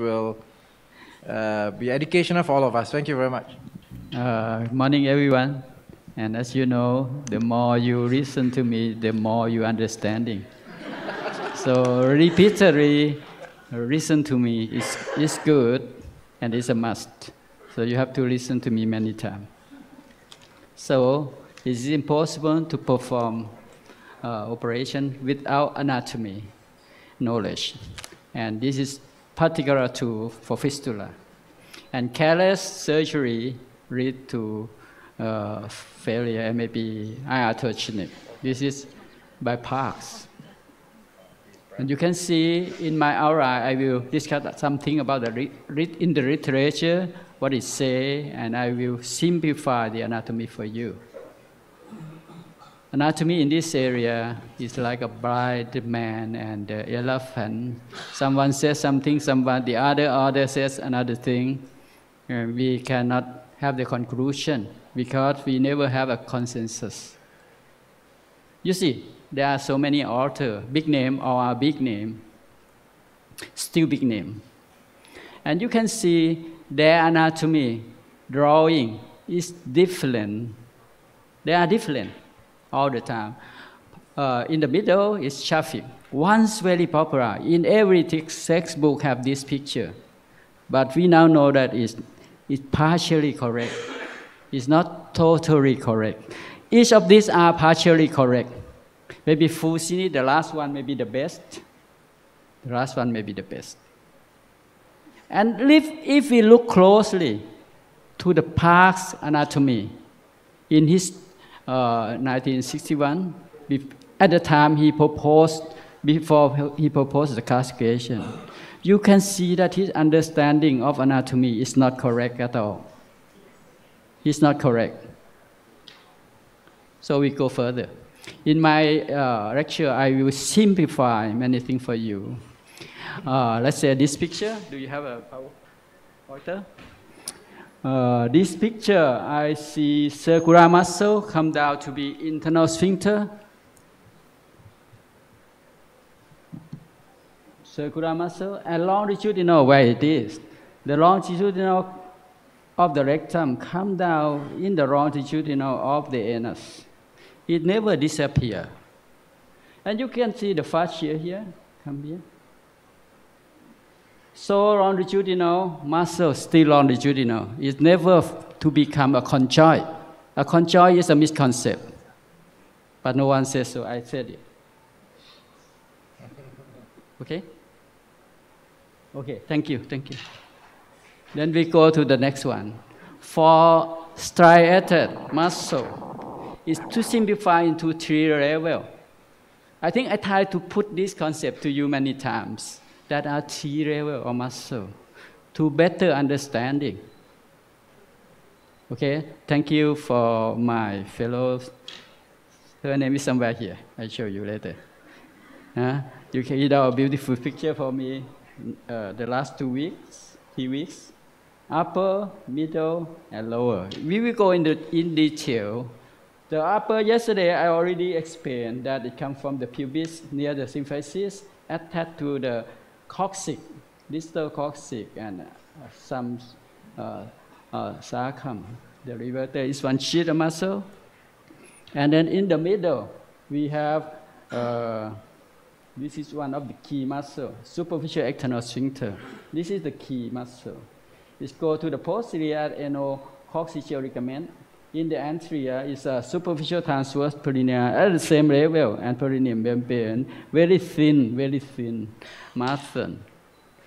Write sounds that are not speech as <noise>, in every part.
will uh, be educational for all of us. Thank you very much. Uh, morning, everyone. And as you know, the more you listen to me, the more you understanding. <laughs> so repeatedly listen to me is, is good and it's a must. So you have to listen to me many times. So it's impossible to perform uh, operation without anatomy knowledge. And this is particular to for fistula. And careless surgery lead to uh, failure maybe iatrogenic. This is by Parks. And you can see in my aura, I will discuss something about the in the literature, what it say, and I will simplify the anatomy for you. Anatomy in this area is like a blind man and the elephant. Someone says something, someone, the other other says another thing. And we cannot have the conclusion because we never have a consensus. You see, there are so many authors, big name or a big name, still big name. And you can see their anatomy, drawing is different. They are different all the time. Uh, in the middle is traffic. Once very popular. In every text textbook have this picture. But we now know that it's, it's partially correct. It's not totally correct. Each of these are partially correct. Maybe Fucini, the last one may be the best. The last one may be the best. And if, if we look closely to the Park's anatomy in his 1961. Uh, at the time he proposed, before he proposed the classification, you can see that his understanding of anatomy is not correct at all. He's not correct. So we go further. In my uh, lecture, I will simplify many things for you. Uh, let's say this picture. Do you have a pointer? Uh, this picture, I see circular muscle come down to be internal sphincter. Circular muscle and longitudinal where it is. The longitudinal of the rectum come down in the longitudinal of the anus. It never disappear. And you can see the fascia here, come here. So longitudinal muscle still longitudinal. It's never to become a conjoint. A conjoint is a misconcept. But no one says so. I said it. Okay? Okay, thank you, thank you. Then we go to the next one. For striated muscle, is to simplify into three levels. I think I tried to put this concept to you many times that are T level or muscle to better understanding. Okay, thank you for my fellows. Her name is somewhere here. I'll show you later. Uh, you can eat a beautiful picture for me uh, the last two weeks, three weeks. Upper, middle, and lower. We will go into in detail. The upper, yesterday I already explained that it comes from the pubis near the symphysis attached to the coccyx, distal coccyx, and uh, some uh, uh, sarcum. The levator is one sheet of muscle. And then in the middle, we have, uh, this is one of the key muscle, superficial external sphincter. This is the key muscle. It goes to the posterior anal-coccygeal ligament. In the anterior is a superficial transverse perineum at the same level and perineum membrane, very thin, very thin muscle.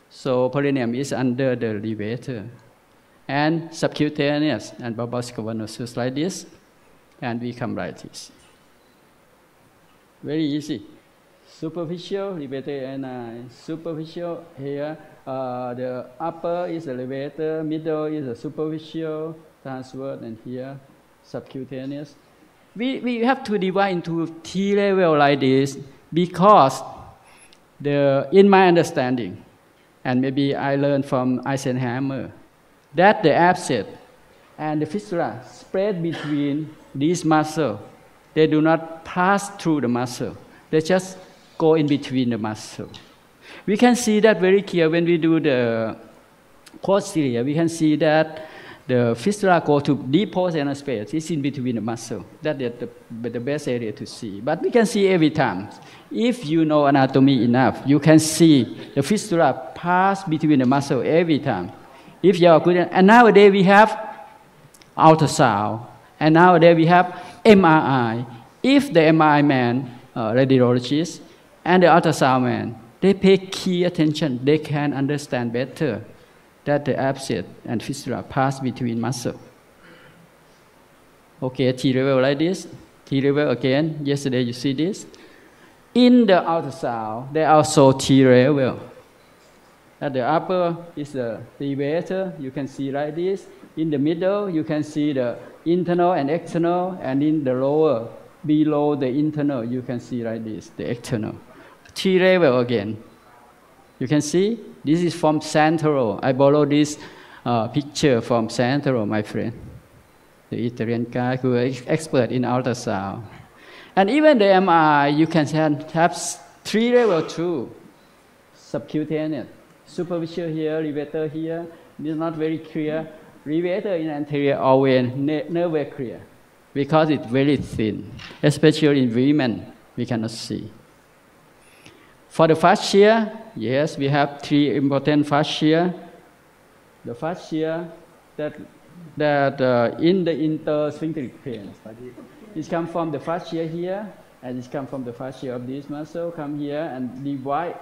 So perineum is under the levator. And subcutaneous and bulbous cavernosus like this, and we come like this. Very easy. Superficial levator and uh, superficial here. Uh, the upper is the levator, middle is the superficial, transverse, and here subcutaneous. We, we have to divide into T level like this because the, in my understanding, and maybe I learned from Eisenhammer, that the abscess and the fistula spread between these muscles. They do not pass through the muscle. They just go in between the muscle. We can see that very clear when we do the posterior. We can see that the fistula go to deep posterior space. It's in between the muscle. That is the, the best area to see. But we can see every time. If you know anatomy enough, you can see the fistula pass between the muscle every time. If you are good, and nowadays we have ultrasound, and nowadays we have MRI. If the MRI man, uh, radiologist, and the ultrasound man, they pay key attention, they can understand better that the abscess and fistula pass between muscle. Okay, T level like this. T level again. Yesterday you see this. In the ultrasound, there are also T level. At the upper is the levator. You can see like this. In the middle, you can see the internal and external, and in the lower, below the internal, you can see like this, the external. T level again. You can see this is from Santoro. I borrowed this uh, picture from Santoro, my friend, the Italian guy who is expert in ultrasound. And even the MRI, you can have three level two, subcutaneous, superficial here, levator here. This is not very clear. Levator in anterior always ne never clear because it's very thin, especially in women, we cannot see. For the fascia, yes, we have three important fascia. The fascia that, that uh, in the intersphincteric plane, it comes from the fascia here, and it comes from the fascia of this muscle, come here and divide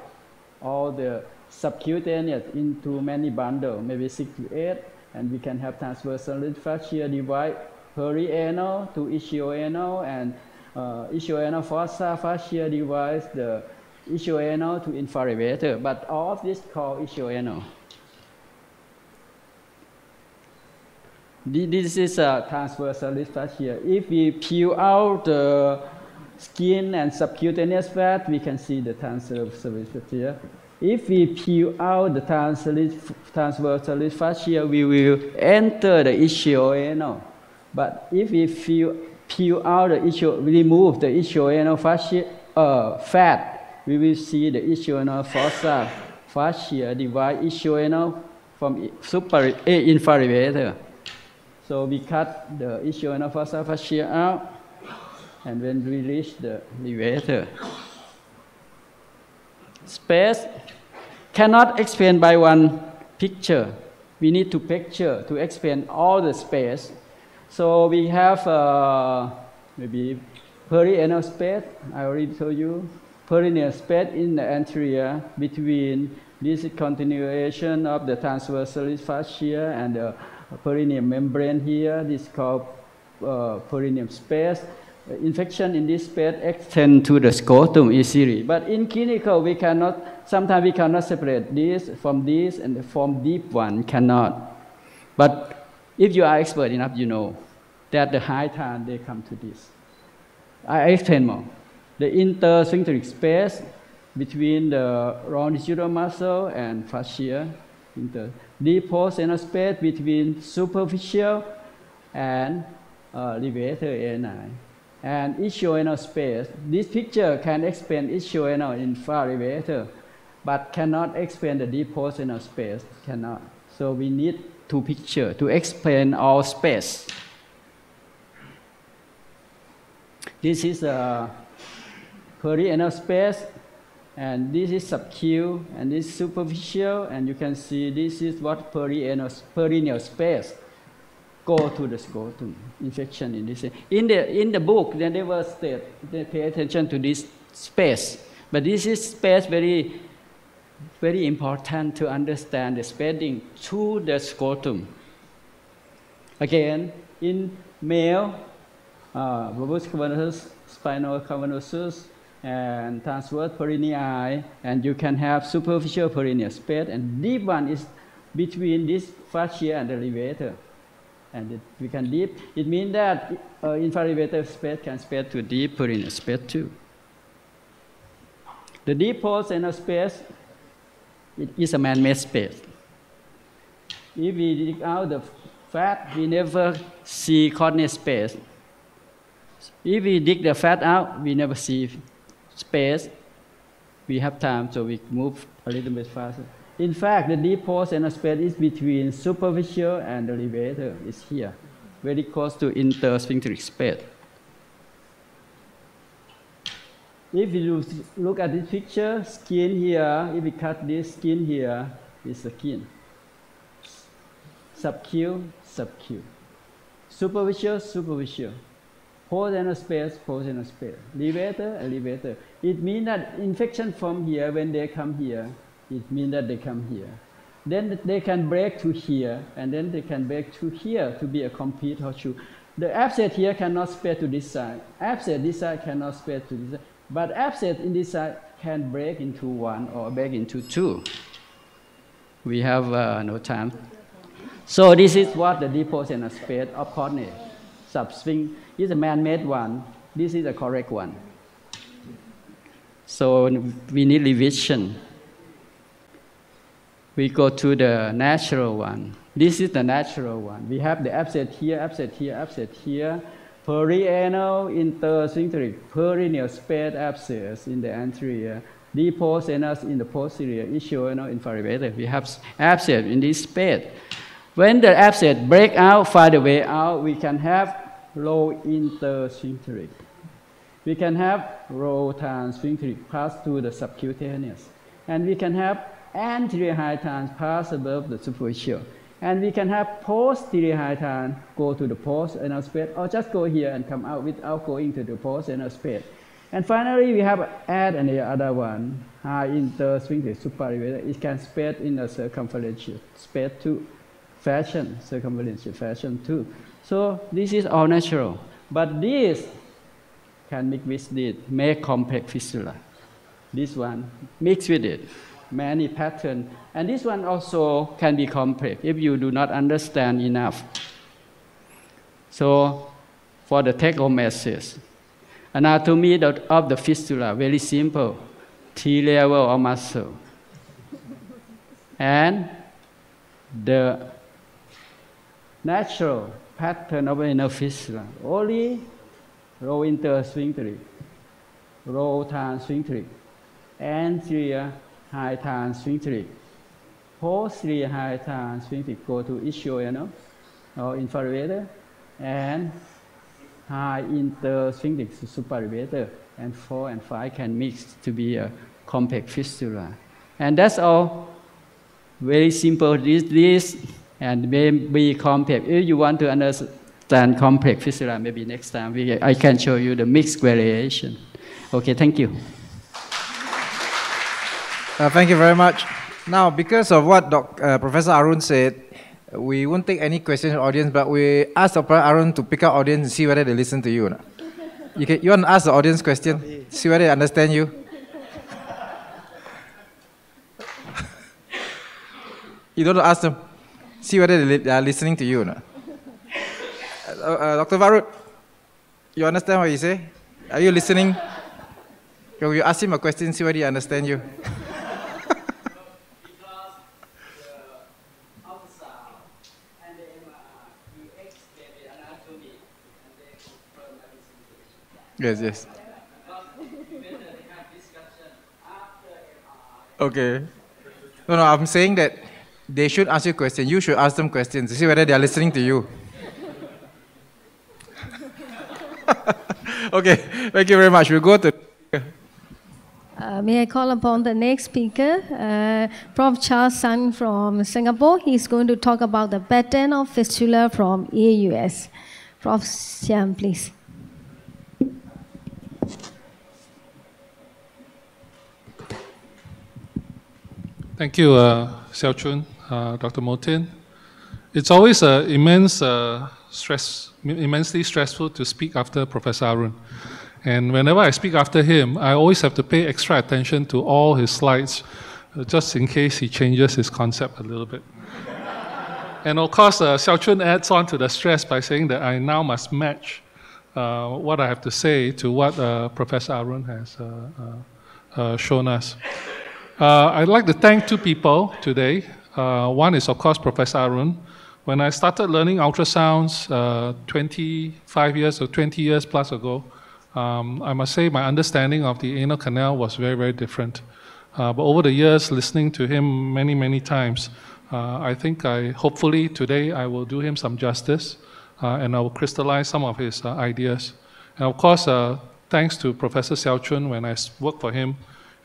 all the subcutaneous into many bundles, maybe six to eight, and we can have transversal fascia divide perianal to ischioanal, and uh, ischioanal fossa fascia divides the ischioanal to infralevator, but all of this called ischioanal. This is a transversal transversalis here. If we peel out the skin and subcutaneous fat, we can see the transversal transversalis here. If we peel out the transversalis fascia, we will enter the ischioanal. But if we peel, peel out the ischio, remove the ischioanal fascia, uh, fat, we will see the ischioanal fossa fascia divide ischioanal from super a infralevator. So we cut the ischioanal fossa fascia out, and then reach the levator. Space cannot explain by one picture. We need to picture to explain all the space. So we have uh, maybe perianal space. I already told you perineal space in the anterior between this continuation of the transversalis fascia and the perineal membrane here. This is called uh, perineal space. Infection in this space extend to the scrotum easily. But in clinical, we cannot, sometimes we cannot separate this from this and from deep one, cannot. But if you are expert enough, you know that the high time they come to this. I explain more the intersphincteric space between the longitudinal muscle and fascia, the deep posterior space between superficial and uh, levator ani. And ischioanal space, this picture can explain ischioanal infralevator, but cannot explain the deep posterior space, cannot. So we need two pictures to explain all space. This is a perianal space, and this is subcu, and this is superficial, and you can see this is what perianal, perineal space go to the scrotum, infection in this. In the, in the book, then they were state, they pay attention to this space, but this is space very, very important to understand the spreading to the scrotum. Again, in male, uh, cavernosus, spinal cavernosus, and transverse perineal, and you can have superficial perineal space, and deep one is between this fascia and the levator. And it, we can deep, it means that uh, infralevator space can spread to deep perineal space too. The deep posterior space it is a man-made space. If we dig out the fat, we never see Courtney's space. If we dig the fat out, we never see space we have time, so we move a little bit faster. In fact, the deep and the space is between superficial and elevator. It's here, very close to intersphincteric space. If you look at this picture, skin here, if we cut this skin here, is the skin. Subq, subq. Superficial, superficial. Postanal space, postanal space. Elevator, elevator. It means that infection from here, when they come here, it means that they come here. Then they can break to here, and then they can break to here to be a complete horseshoe. The abscess here cannot spread to this side. Abscess this side cannot spread to this side. But abscess in this side can break into one or break into two. We have uh, no time. So this is what the deposition space of Courtney. Subsphinx is a man-made one. This is the correct one. So we need revision. We go to the natural one. This is the natural one. We have the abscess here, abscess here, abscess here, perianal intersphincteric perineal space abscess in the anterior, deposenus in the posterior, ischioanal infralevator. We have abscess in this space. When the abscess break out, find the way out, we can have low intersphincteric. We can have low transsphincteric pass through the subcutaneous. And we can have anterior high trans pass above the superficial. And we can have posterior high trans go to the post anal space or just go here and come out without going to the post anal space. And finally, we have add and the other one, high intersphincteric superior. It can spread in a circumferential space too, fashion, circumferential fashion too. So this is all natural. But this can mix with it, make complex fistula. This one, mix with it many pattern. And this one also can be complex if you do not understand enough. So for the take home message, anatomy of the fistula, very simple, T level of muscle. and the natural pattern of inner fistula, only row low intersphincteric, low transsphincteric, anterior uh, high transsphincteric. Posterior high transsphincteric go to ischioanal or infralevator and high intersphincteric superior. And 4 and 5 can mix to be a compact fistula. And that's all. Very simple. This, this and maybe complex. If you want to understand complex fistula, maybe next time we, I can show you the mixed variation. Okay, thank you. Uh, thank you very much. Now, because of what Doc, uh, Professor Arun said, we won't take any questions from audience, but we ask Dr. Arun to pick up audience and see whether they listen to you or not. You, can, you want to ask the audience question? See whether they understand you? <laughs> you don't ask them. See whether they are listening to you or not. Uh, uh, Dr. Varut, you understand what you say? Are you listening? Can you ask him a question, see whether he understand you? <laughs> Yes, yes. Okay. No, no, I'm saying that they should ask you questions. You should ask them questions to see whether they are listening to you. <laughs> okay, thank you very much. We'll go to. Uh, may I call upon the next speaker, uh, Prof. Charles Tsang from Singapore. He's going to talk about the pattern of fistula from AUS. Prof. Tsang, please. Thank you, uh, Seow-Choen, uh, Dr. Motin. It's always uh, immense uh, stress, immensely stressful to speak after Professor Arun. And whenever I speak after him, I always have to pay extra attention to all his slides, uh, just in case he changes his concept a little bit. <laughs> and of course, uh, Seow-Choen adds on to the stress by saying that I now must match uh, what I have to say to what uh, Professor Arun has shown us. Uh, I'd like to thank two people today. Uh, one is, of course, Professor Arun. When I started learning ultrasounds uh, 25 years or 20 years plus ago, um, I must say my understanding of the anal canal was very, very different. Uh, but over the years, listening to him many, many times, uh, I think I hopefully today I will do him some justice uh, and I will crystallize some of his uh, ideas. And of course, thanks to Professor Seow-Choen, when I worked for him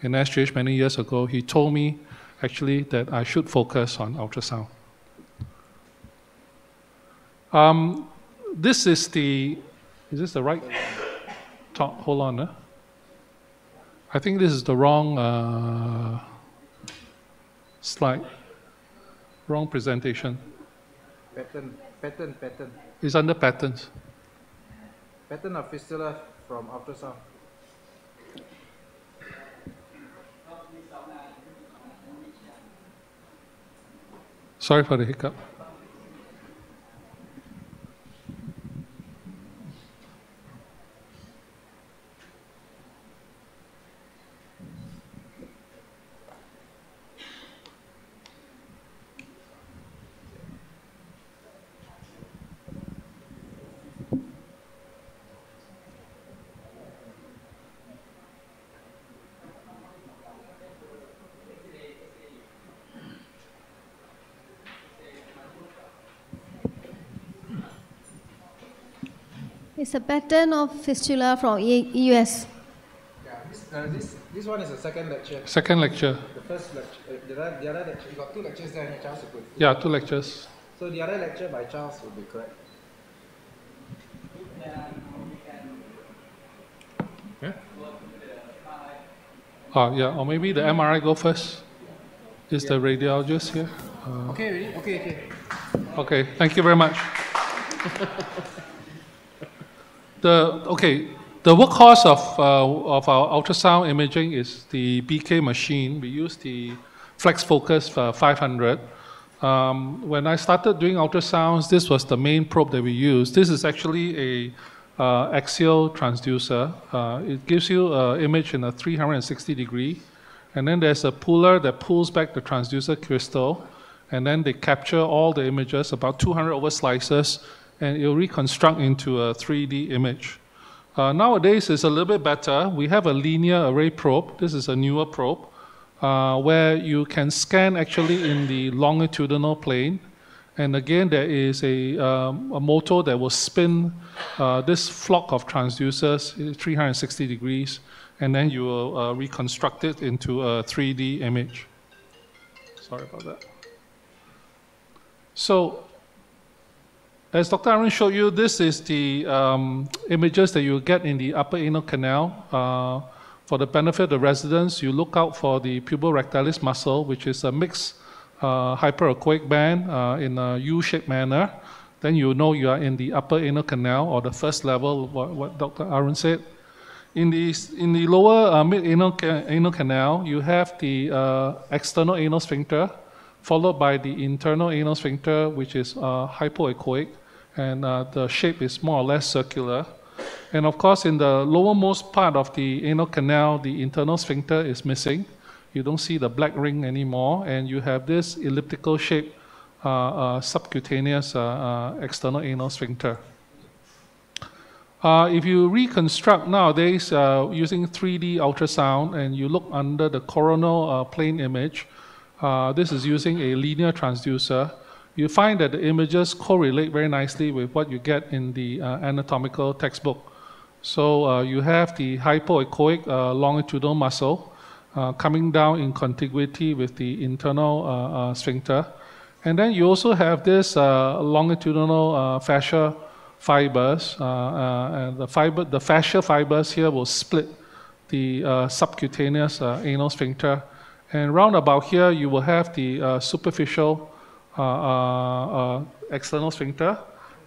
in SGH many years ago, he told me actually that I should focus on ultrasound. Um, this is the, is this the right? Talk, hold on. I think this is the wrong uh, slide, wrong presentation. Pattern, pattern, pattern. It's under patterns. Pattern of fistula from ultrasound. Sorry for the hiccup. It's a pattern of fistula from E- EUS. Yeah, this, uh, this, this one is the second lecture. Second lecture. The first lecture, uh, the, other, the other lecture, you got two lectures there, and Charles will put. Yeah, two lectures. So the other lecture by Charles will be correct. Yeah? Oh, yeah, or maybe the MRI go first. Is the radiologist here? Uh, Okay, ready? Okay, okay. Okay, thank you very much. <laughs> the okay, the workhorse of uh, of our ultrasound imaging is the BK machine. We use the Flex Focus uh, 500. Um, when I started doing ultrasounds, this was the main probe that we used. This is actually a uh, axial transducer. Uh, it gives you an image in a 360 degree, and then there's a puller that pulls back the transducer crystal, and then they capture all the images, about 200 over slices, and it'll reconstruct into a 3D image. Uh, nowadays, it's a little bit better. We have a linear array probe. This is a newer probe, uh, where you can scan actually in the longitudinal plane. And again, there is a, um, a motor that will spin uh, this flock of transducers 360 degrees, and then you will uh, reconstruct it into a 3D image. Sorry about that. So, as Dr. Arun showed you, this is the um, images that you get in the upper anal canal. Uh, for the benefit of the residents, you look out for the puborectalis muscle, which is a mixed uh, band uh, in a U-shaped manner. Then you know you are in the upper anal canal or the first level, what, what Dr. Arun said. In the, in the lower uh, mid-anal anal canal, you have the uh, external anal sphincter, followed by the internal anal sphincter, which is uh, hypoechoic, and uh, the shape is more or less circular. And of course, in the lowermost part of the anal canal, the internal sphincter is missing. You don't see the black ring anymore, and you have this elliptical shape uh, uh, subcutaneous uh, uh, external anal sphincter. If you reconstruct nowadays using 3D ultrasound and you look under the coronal plane image, this is using a linear transducer, you find that the images correlate very nicely with what you get in the uh, anatomical textbook. So uh, you have the hypoechoic uh, longitudinal muscle uh, coming down in contiguity with the internal uh, uh, sphincter. And then you also have this longitudinal fascia fibers. And the, fiber, the fascia fibers here will split the subcutaneous anal sphincter. And round about here, you will have the superficial external sphincter.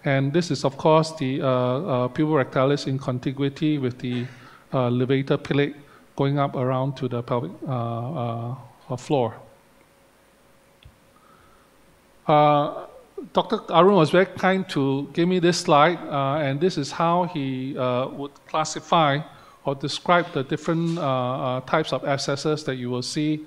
And this is, of course, the uh, uh, puborectalis in contiguity with the uh, levator plate going up around to the pelvic uh, uh, floor. Uh, Dr. Arun was very kind to give me this slide, uh, and this is how he uh, would classify or describe the different uh, uh, types of abscesses that you will see.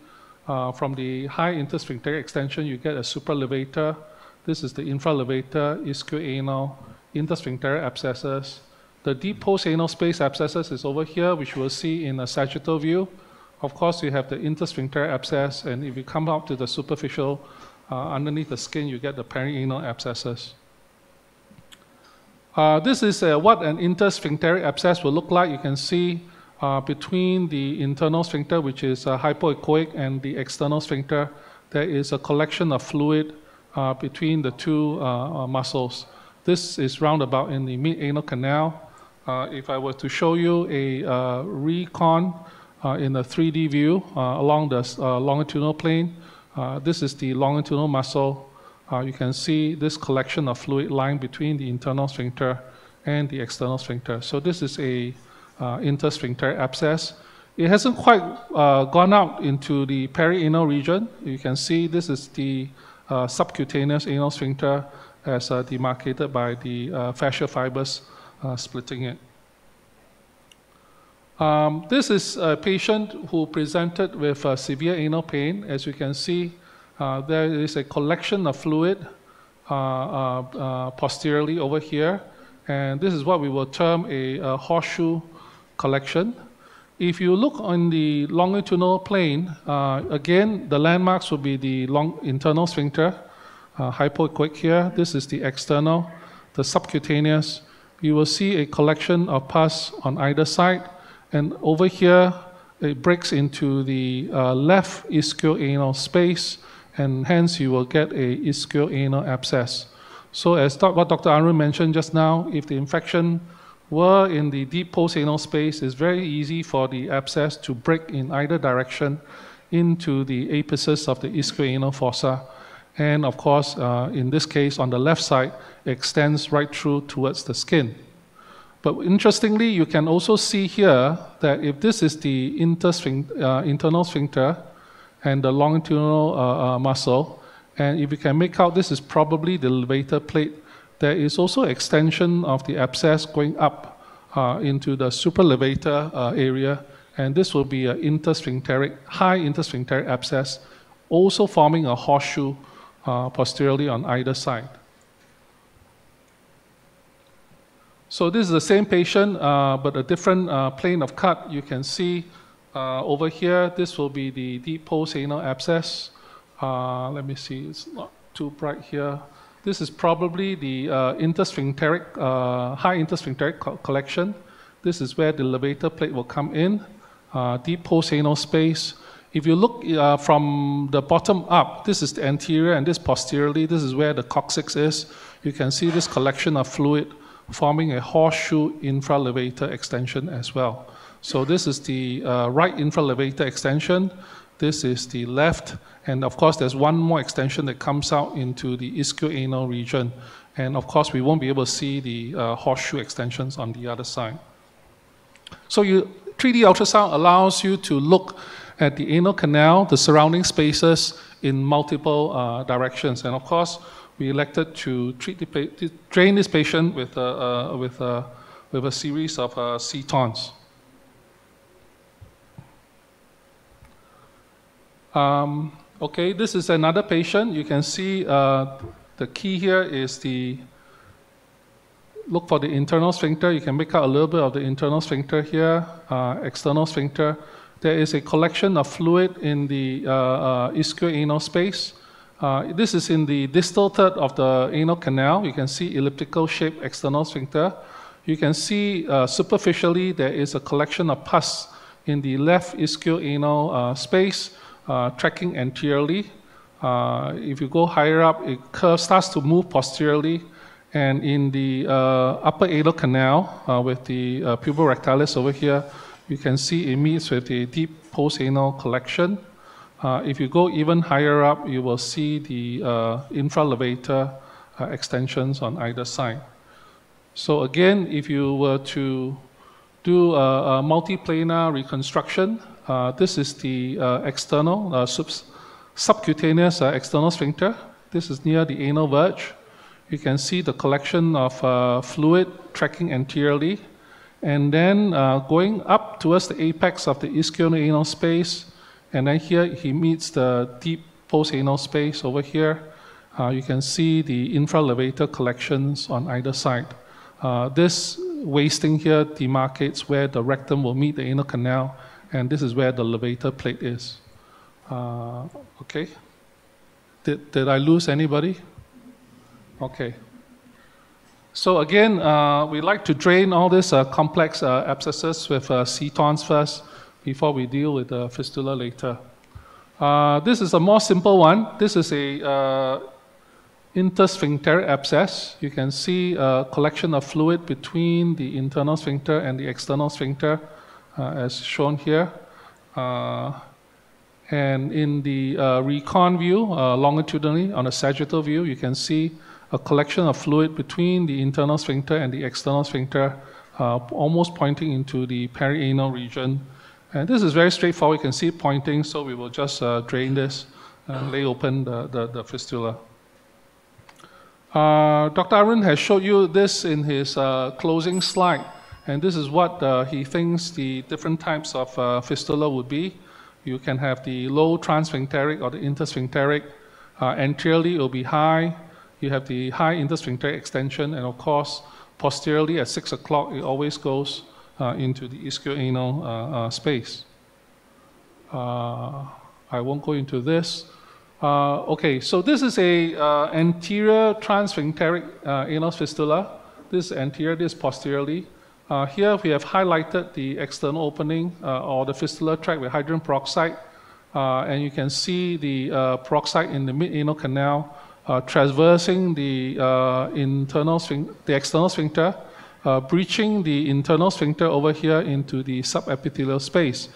Uh, from the high intersphincteric extension, you get a supralevator. This is the infralevator, ischioanal, intersphincteric abscesses. The deep post-anal space abscesses is over here, which we'll see in a sagittal view. Of course, you have the intersphincter abscess, and if you come up to the superficial, uh, underneath the skin, you get the perianal abscesses. Uh, this is uh, what an intersphincteric abscess will look like. You can see uh, between the internal sphincter, which is uh, hypoechoic, and the external sphincter, there is a collection of fluid uh, between the two uh, muscles. This is roundabout in the mid-anal canal. if I were to show you a recon in a 3D view along the longitudinal plane, this is the longitudinal muscle uh, you can see this collection of fluid lying between the internal sphincter and the external sphincter. So this is a uh, intersphincter abscess. It hasn't quite uh, gone out into the perianal region. You can see this is the uh, subcutaneous anal sphincter as uh, demarcated by the uh, fascia fibers splitting it. Um, this is a patient who presented with severe anal pain. As you can see, uh, there is a collection of fluid uh, uh, posteriorly over here, and this is what we will term a, a horseshoe collection. If you look on the longitudinal plane, uh, again, the landmarks will be the long internal sphincter, uh, hypoechoic here. This is the external, the subcutaneous. You will see a collection of pus on either side, and over here, it breaks into the uh, left ischioanal space, and hence you will get a ischioanal abscess. So as what Dr. Arun mentioned just now, if the infection were in the deep postanal space, it's very easy for the abscess to break in either direction into the apices of the ischioanal fossa. And of course, uh, in this case, on the left side, extends right through towards the skin. But interestingly, you can also see here that if this is the uh, internal sphincter, and the longitudinal uh, uh, muscle. And if you can make out, this is probably the levator plate. There is also extension of the abscess going up uh, into the supralevator uh, area, and this will be an intersphincteric, high intersphincteric abscess, also forming a horseshoe uh, posteriorly on either side. So this is the same patient, uh, but a different plane of cut. You can see uh, over here, this will be the deep postanal abscess. Uh, let me see, it's not too bright here. This is probably the uh, intersphincteric, uh, high intersphincteric co collection. This is where the levator plate will come in, uh, deep postanal space. If you look uh, from the bottom up, this is the anterior and this posteriorly, this is where the coccyx is. You can see this collection of fluid forming a horseshoe infralevator extension as well. So this is the uh, right infralevator extension. This is the left. And of course, there's one more extension that comes out into the ischioanal region. And of course, we won't be able to see the uh, horseshoe extensions on the other side. So you, 3D ultrasound allows you to look at the anal canal, the surrounding spaces in multiple uh, directions. And of course, we elected to treat the train this patient with, uh, with, with a series of uh, setons. Um, okay, this is another patient. You can see uh, the key here is the look for the internal sphincter. You can make out a little bit of the internal sphincter here, uh, external sphincter. There is a collection of fluid in the uh, uh, ischioanal space. Uh, this is in the distal third of the anal canal. You can see elliptical shaped external sphincter. You can see uh, superficially there is a collection of pus in the left ischioanal uh, space uh, tracking anteriorly. Uh, if you go higher up, it curve starts to move posteriorly. And in the uh, upper anal canal uh, with the uh, puborectalis over here, you can see it meets with the deep postanal collection. Uh, if you go even higher up, you will see the infralevator extensions on either side. So again, if you were to do a, a multiplanar reconstruction, this is the uh, external uh, sub subcutaneous external sphincter. This is near the anal verge. You can see the collection of fluid tracking anteriorly. And then going up towards the apex of the ischioanal space, and then here he meets the deep postanal space over here. Uh, you can see the infralevator collections on either side. Uh, this wasting here demarcates where the rectum will meet the anal canal, and this is where the levator plate is. Uh, okay. Did, did I lose anybody? Okay. So again, uh, we like to drain all these uh, complex uh, abscesses with uh, setons first before we deal with the fistula later. Uh, this is a more simple one. This is a uh, intersphincteric abscess. You can see a collection of fluid between the internal sphincter and the external sphincter, as shown here. And in the uh, recon view, uh, longitudinally, on a sagittal view, you can see a collection of fluid between the internal sphincter and the external sphincter, uh, almost pointing into the perianal region. And this is very straightforward. You can see pointing, so we will just uh, drain this and lay open the, the, the fistula. Uh, Dr. Arun has showed you this in his uh, closing slide, and this is what he thinks the different types of fistula would be. You can have the low transsphincteric or the intersphincteric. Uh, anteriorly, it will be high. You have the high intersphincteric extension, and of course, posteriorly at 6 o'clock, it always goes uh, into the ischioanal uh, uh space. Uh, I won't go into this. Uh, okay, so this is a anterior transsphincteric anal fistula. This is anterior, this is posteriorly. Uh, here we have highlighted the external opening uh, or the fistula tract with hydrogen peroxide. Uh, and you can see the uh, peroxide in the mid-anal canal uh, traversing the uh, internal the external sphincter, breaching the internal sphincter over here into the subepithelial space.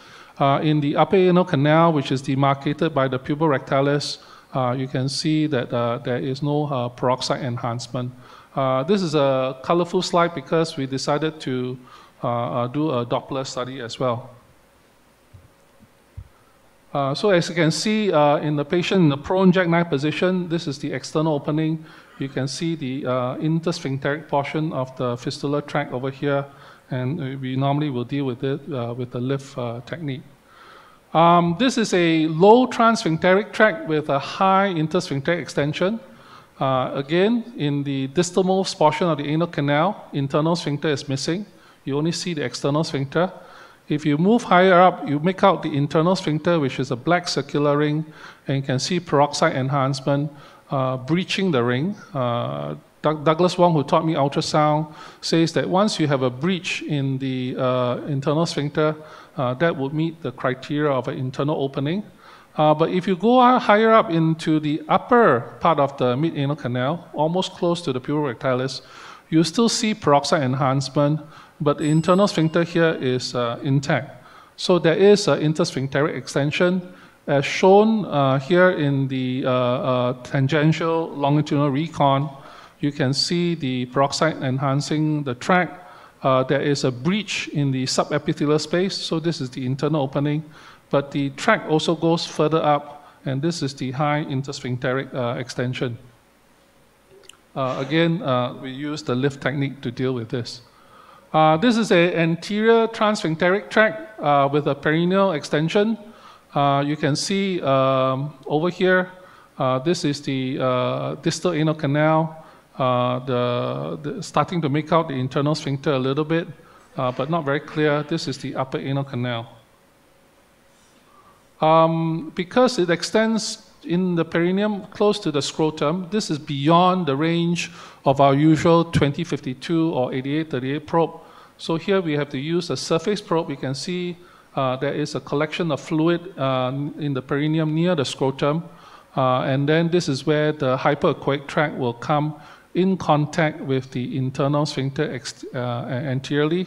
in the upper anal canal, which is demarcated by the puborectalis, you can see that there is no peroxide enhancement. Uh, this is a colorful slide because we decided to uh, uh, do a Doppler study as well. Uh, so as you can see uh, in the patient in the prone jackknife position, this is the external opening. You can see the intersphincteric portion of the fistula tract over here, and we normally will deal with it with the lift technique. Um, this is a low transsphincteric tract with a high intersphincteric extension. Uh, again, in the distalmost portion of the anal canal, internal sphincter is missing. You only see the external sphincter. If you move higher up, you make out the internal sphincter, which is a black circular ring, and you can see peroxide enhancement uh, breaching the ring. Uh, Douglas Wong, who taught me ultrasound, says that once you have a breach in the uh, internal sphincter, uh, that would meet the criteria of an internal opening. Uh, but if you go higher up into the upper part of the mid-anal canal, almost close to the puborectalis, you still see peroxide enhancement, but the internal sphincter here is uh, intact. So there is an intersphincteric extension, as shown uh, here in the uh, uh, tangential longitudinal recon. You can see the peroxide enhancing the tract. Uh, there is a breach in the subepithelial space, so this is the internal opening. But the tract also goes further up, and this is the high intersphincteric uh, extension. Uh, again, uh, we use the lift technique to deal with this. Uh, this is an anterior transsphincteric tract uh, with a perineal extension. Uh, you can see um, over here, this is the distal anal canal, the, the, starting to make out the internal sphincter a little bit, but not very clear. This is the upper anal canal. Um, because it extends in the perineum close to the scrotum, this is beyond the range of our usual 2052 or 8838 probe. So here we have to use a surface probe. We can see uh, there is a collection of fluid uh, in the perineum near the scrotum. Uh, and then this is where the hyperechoic tract will come in contact with the internal sphincter uh, anteriorly.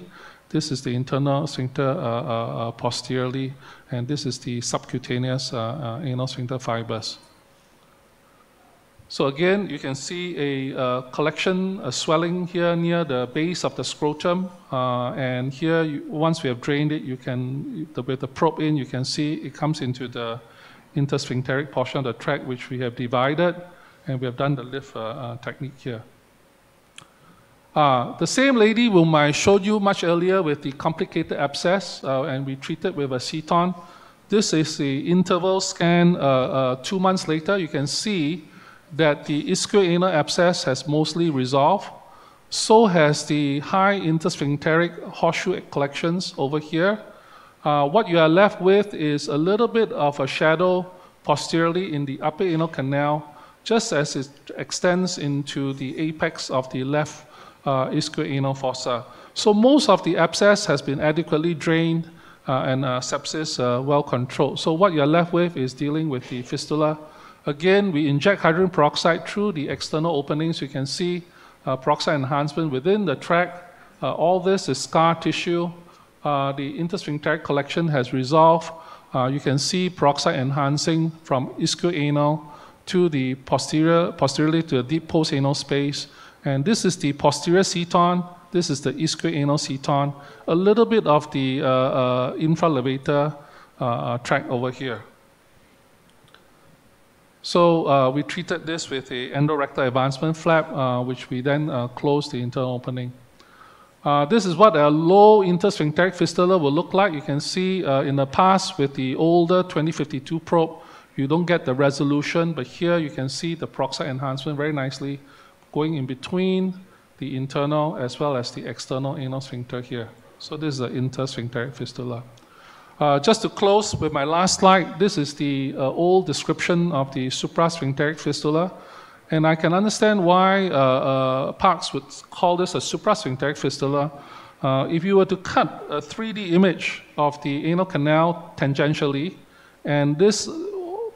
This is the internal sphincter uh, uh, uh, posteriorly, and this is the subcutaneous anal sphincter fibers. So again, you can see a uh, collection, a swelling here near the base of the scrotum. Uh, and here, you, once we have drained it, you can, with the probe in, you can see it comes into the intersphincteric portion of the tract, which we have divided. And we have done the lift uh, technique here. Uh, the same lady whom I showed you much earlier with the complicated abscess, uh, and we treated with a seton. This is the interval scan uh, uh two months later. You can see that the ischial anal abscess has mostly resolved. So has the high intersphincteric horseshoe collections over here. Uh, what you are left with is a little bit of a shadow posteriorly in the upper anal canal, just as it extends into the apex of the left uh, ischioanal fossa. So most of the abscess has been adequately drained uh, and uh, sepsis uh, well controlled. So what you're left with is dealing with the fistula. Again, we inject hydrogen peroxide through the external openings. You can see uh, peroxide enhancement within the tract. Uh, all this is scar tissue. Uh, the intersphincteric collection has resolved. you can see peroxide enhancing from ischioanal to the posterior, posteriorly to the deep postanal space. And this is the posterior seton. This is the ischioanal seton. A little bit of the uh, uh, infralevator uh, uh, tract over here. So uh, we treated this with a endorectal advancement flap, uh, which we then closed the internal opening. This is what a low intersphincteric fistula will look like. You can see in the past with the older 2052 probe, you don't get the resolution, but here you can see the peroxide enhancement very nicely going in between the internal as well as the external anal sphincter here. So this is the intersphincteric fistula. Uh, just to close with my last slide, this is the uh, old description of the suprasphincteric fistula. And I can understand why uh, uh Parks would call this a suprasphincteric fistula. Uh, if you were to cut a 3D image of the anal canal tangentially, and this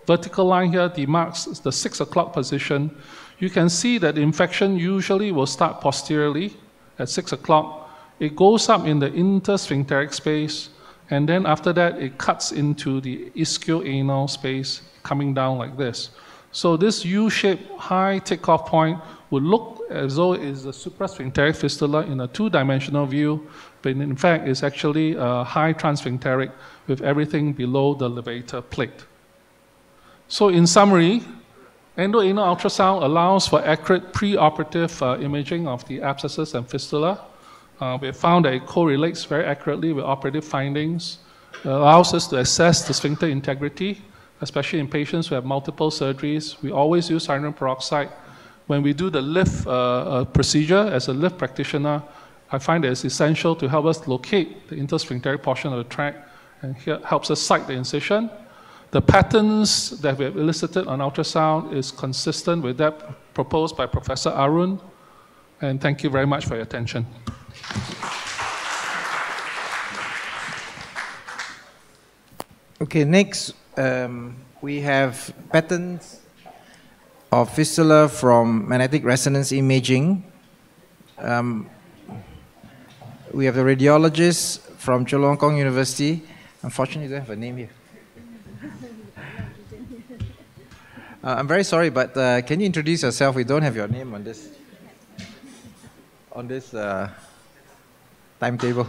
vertical line here demarks the 6 o'clock position, you can see that the infection usually will start posteriorly at 6 o'clock. It goes up in the intersphincteric space, and then after that, it cuts into the ischioanal space, coming down like this. So this U-shaped high takeoff point would look as though it is a suprasphincteric fistula in a two-dimensional view, but in fact, it's actually a high transsphincteric with everything below the levator plate. So in summary, endoanal ultrasound allows for accurate preoperative uh, imaging of the abscesses and fistula. Uh, we found that it correlates very accurately with operative findings. It allows us to assess the sphincter integrity, especially in patients who have multiple surgeries. We always use hydrogen peroxide. When we do the lift uh, uh, procedure as a lift practitioner, I find that it's essential to help us locate the intersphincteric portion of the tract and helps us site the incision. The patterns that we have elicited on ultrasound is consistent with that proposed by Professor Arun. And thank you very much for your attention. Okay, next um, we have patterns of fistula from magnetic resonance imaging. Um, we have the radiologist from Chulalongkorn University. Unfortunately, don't have a name here. Uh, I'm very sorry, but uh, can you introduce yourself? We don't have your name on this on this uh, timetable.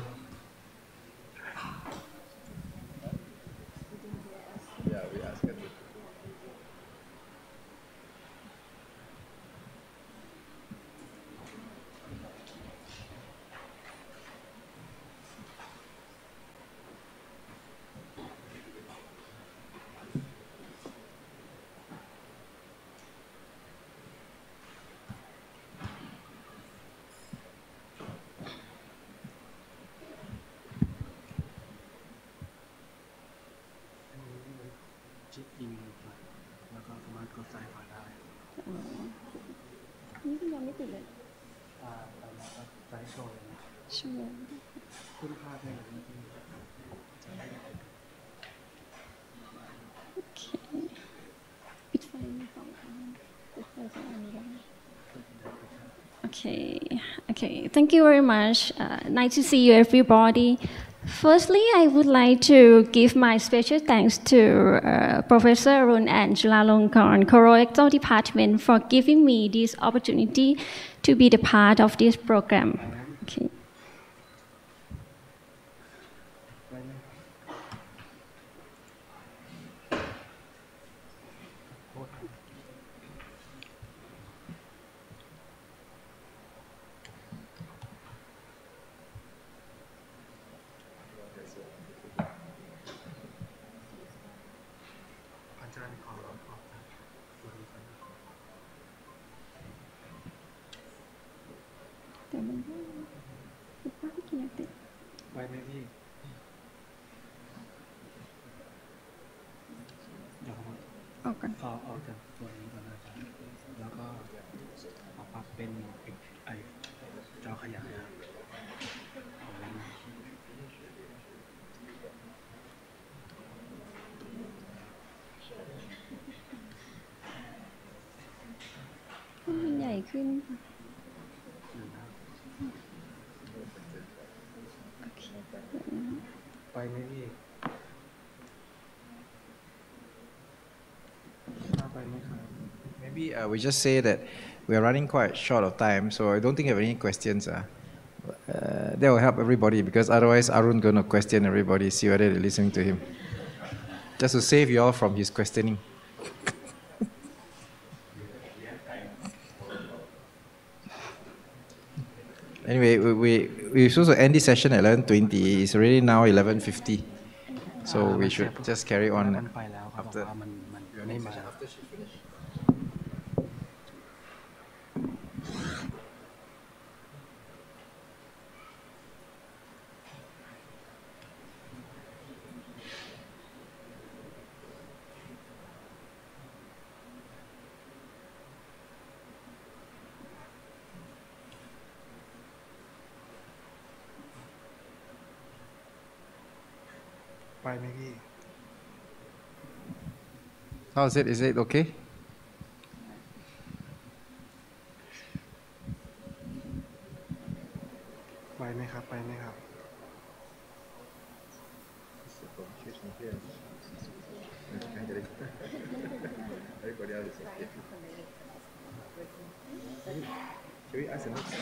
Thank you very much. Uh, nice to see you, everybody. Firstly, I would like to give my special thanks to uh, Professor Arun and Chulalongkorn Colorectal Department for giving me this opportunity to be the part of this program. ให้มันใหญ่ขึ้นค่ะโอเค ไปไหมพี่มาไปไหมครับ Maybe uh, we just say that we are running quite short of time, so I don't think you have any questions. Uh. Uh, that will help everybody because otherwise Arun going to question everybody, see whether they're listening to him. Just to save you all from his questioning. Anyway, we, we, we're supposed to end this session at 11.20. It's already now 11.50. So we should just carry on after.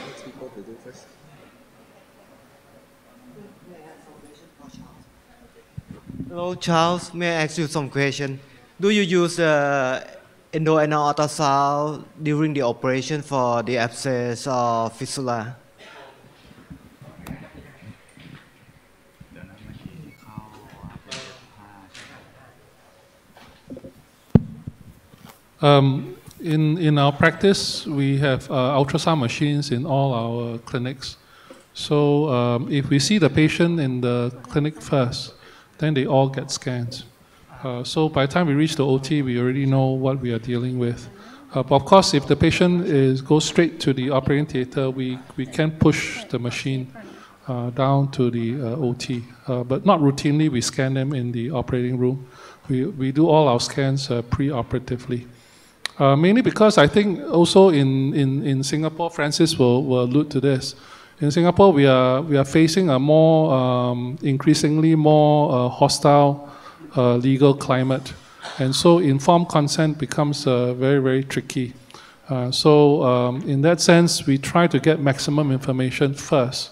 Next people to do first? Hello, Charles. May I ask you some question? Do you use uh, endoanal ultrasound during the operation for the abscess or fistula? Um, in, in our practice, we have uh, ultrasound machines in all our clinics. So um, if we see the patient in the clinic first, then they all get scanned. Uh, so by the time we reach the OT, we already know what we are dealing with. Uh, but of course, if the patient is goes straight to the operating theater, we, we can push the machine uh, down to the uh, OT. Uh, but not routinely, we scan them in the operating room. We, we do all our scans uh, pre-operatively. Mainly because I think also in, in, in Singapore, Francis will, will allude to this. In Singapore, we are, we are facing a more, um, increasingly more hostile uh, legal climate. And so informed consent becomes uh, very, very tricky. Uh, so um, in that sense, we try to get maximum information first.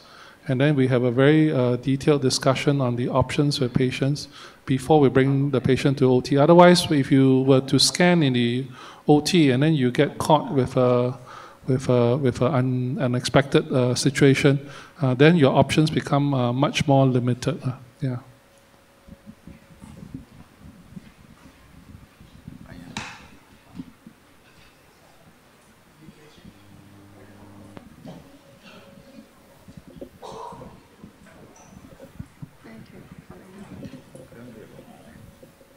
And then we have a very uh, detailed discussion on the options with patients before we bring the patient to OT. Otherwise, if you were to scan in the OT and then you get caught with a with a with an un, unexpected uh, situation, uh, then your options become uh, much more limited. yeah.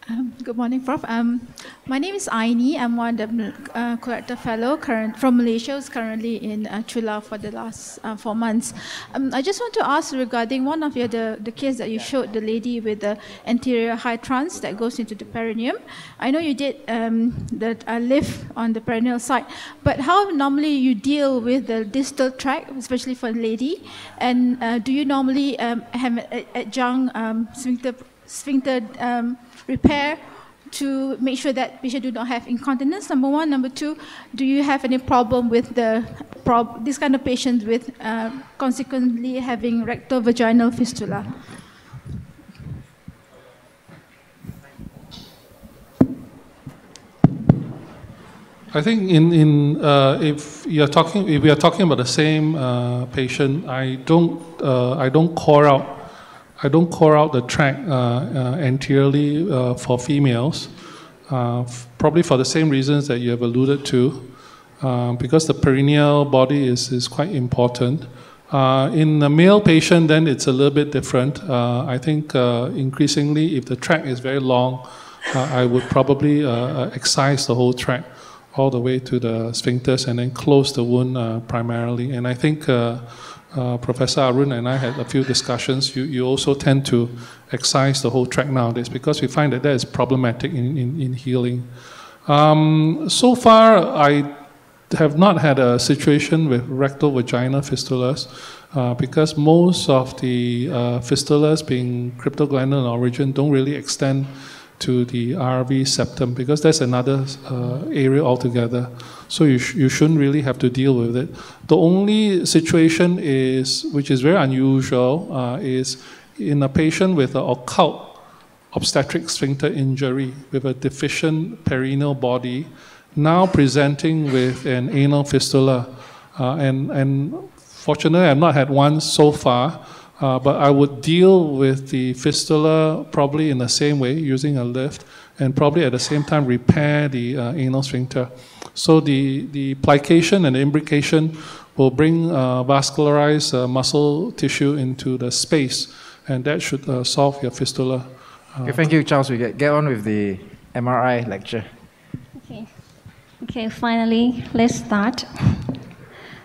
Um, Good morning, Prof. Um, my name is Aini. I'm one of the uh, colorectal fellow current, from Malaysia, who's currently in uh, Chula for the last uh, four months. Um, I just want to ask regarding one of your the, the case that you showed, the lady with the anterior high trans that goes into the perineum. I know you did um, the uh, lift on the perineal side, but how normally you deal with the distal tract, especially for the lady, and uh, do you normally um, have adjunct um, sphincter sphincter um, repair to make sure that patient do not have incontinence. Number one, number two, do you have any problem with the prob- this kind of patients with uh, consequently having recto-vaginal fistula? I think in, in uh, if you're talking if we are talking about the same uh, patient, I don't uh, I don't call out I don't core out the track uh, uh, anteriorly uh, for females, probably for the same reasons that you have alluded to. because the perineal body is, is quite important. Uh, in a male patient, then it's a little bit different. Uh, I think uh, increasingly, if the tract is very long, I would probably excise the whole tract all the way to the sphincters and then close the wound primarily. And I think Professor Arun and I had a few discussions. You, you also tend to excise the whole tract nowadays because we find that that is problematic in, in, in healing. Um, so far, I have not had a situation with rectal vagina fistulas uh, because most of the uh, fistulas being cryptoglandular in origin don't really extend to the RV septum because that's another uh, area altogether. So you, sh- you shouldn't really have to deal with it. The only situation is, which is very unusual, uh, is in a patient with an occult obstetric sphincter injury with a deficient perineal body now presenting with an anal fistula. Uh, and, and fortunately, I've not had one so far, uh, but I would deal with the fistula probably in the same way, using a lift, and probably at the same time repair the uh, anal sphincter. So the, the plication and the imbrication will bring uh, vascularized uh, muscle tissue into the space, and that should uh, solve your fistula. okay, thank you, Charles. We get, get on with the MRI lecture. Okay, finally, let's start.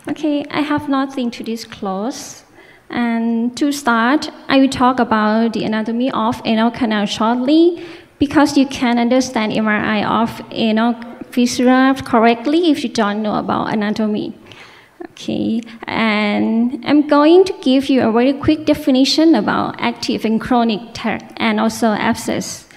Okay, I have nothing to disclose. And to start, I will talk about the anatomy of anal canal shortly because you can understand MRI of anal fissura correctly if you don't know about anatomy. Okay, and I'm going to give you a very quick definition about active and chronic and also abscess.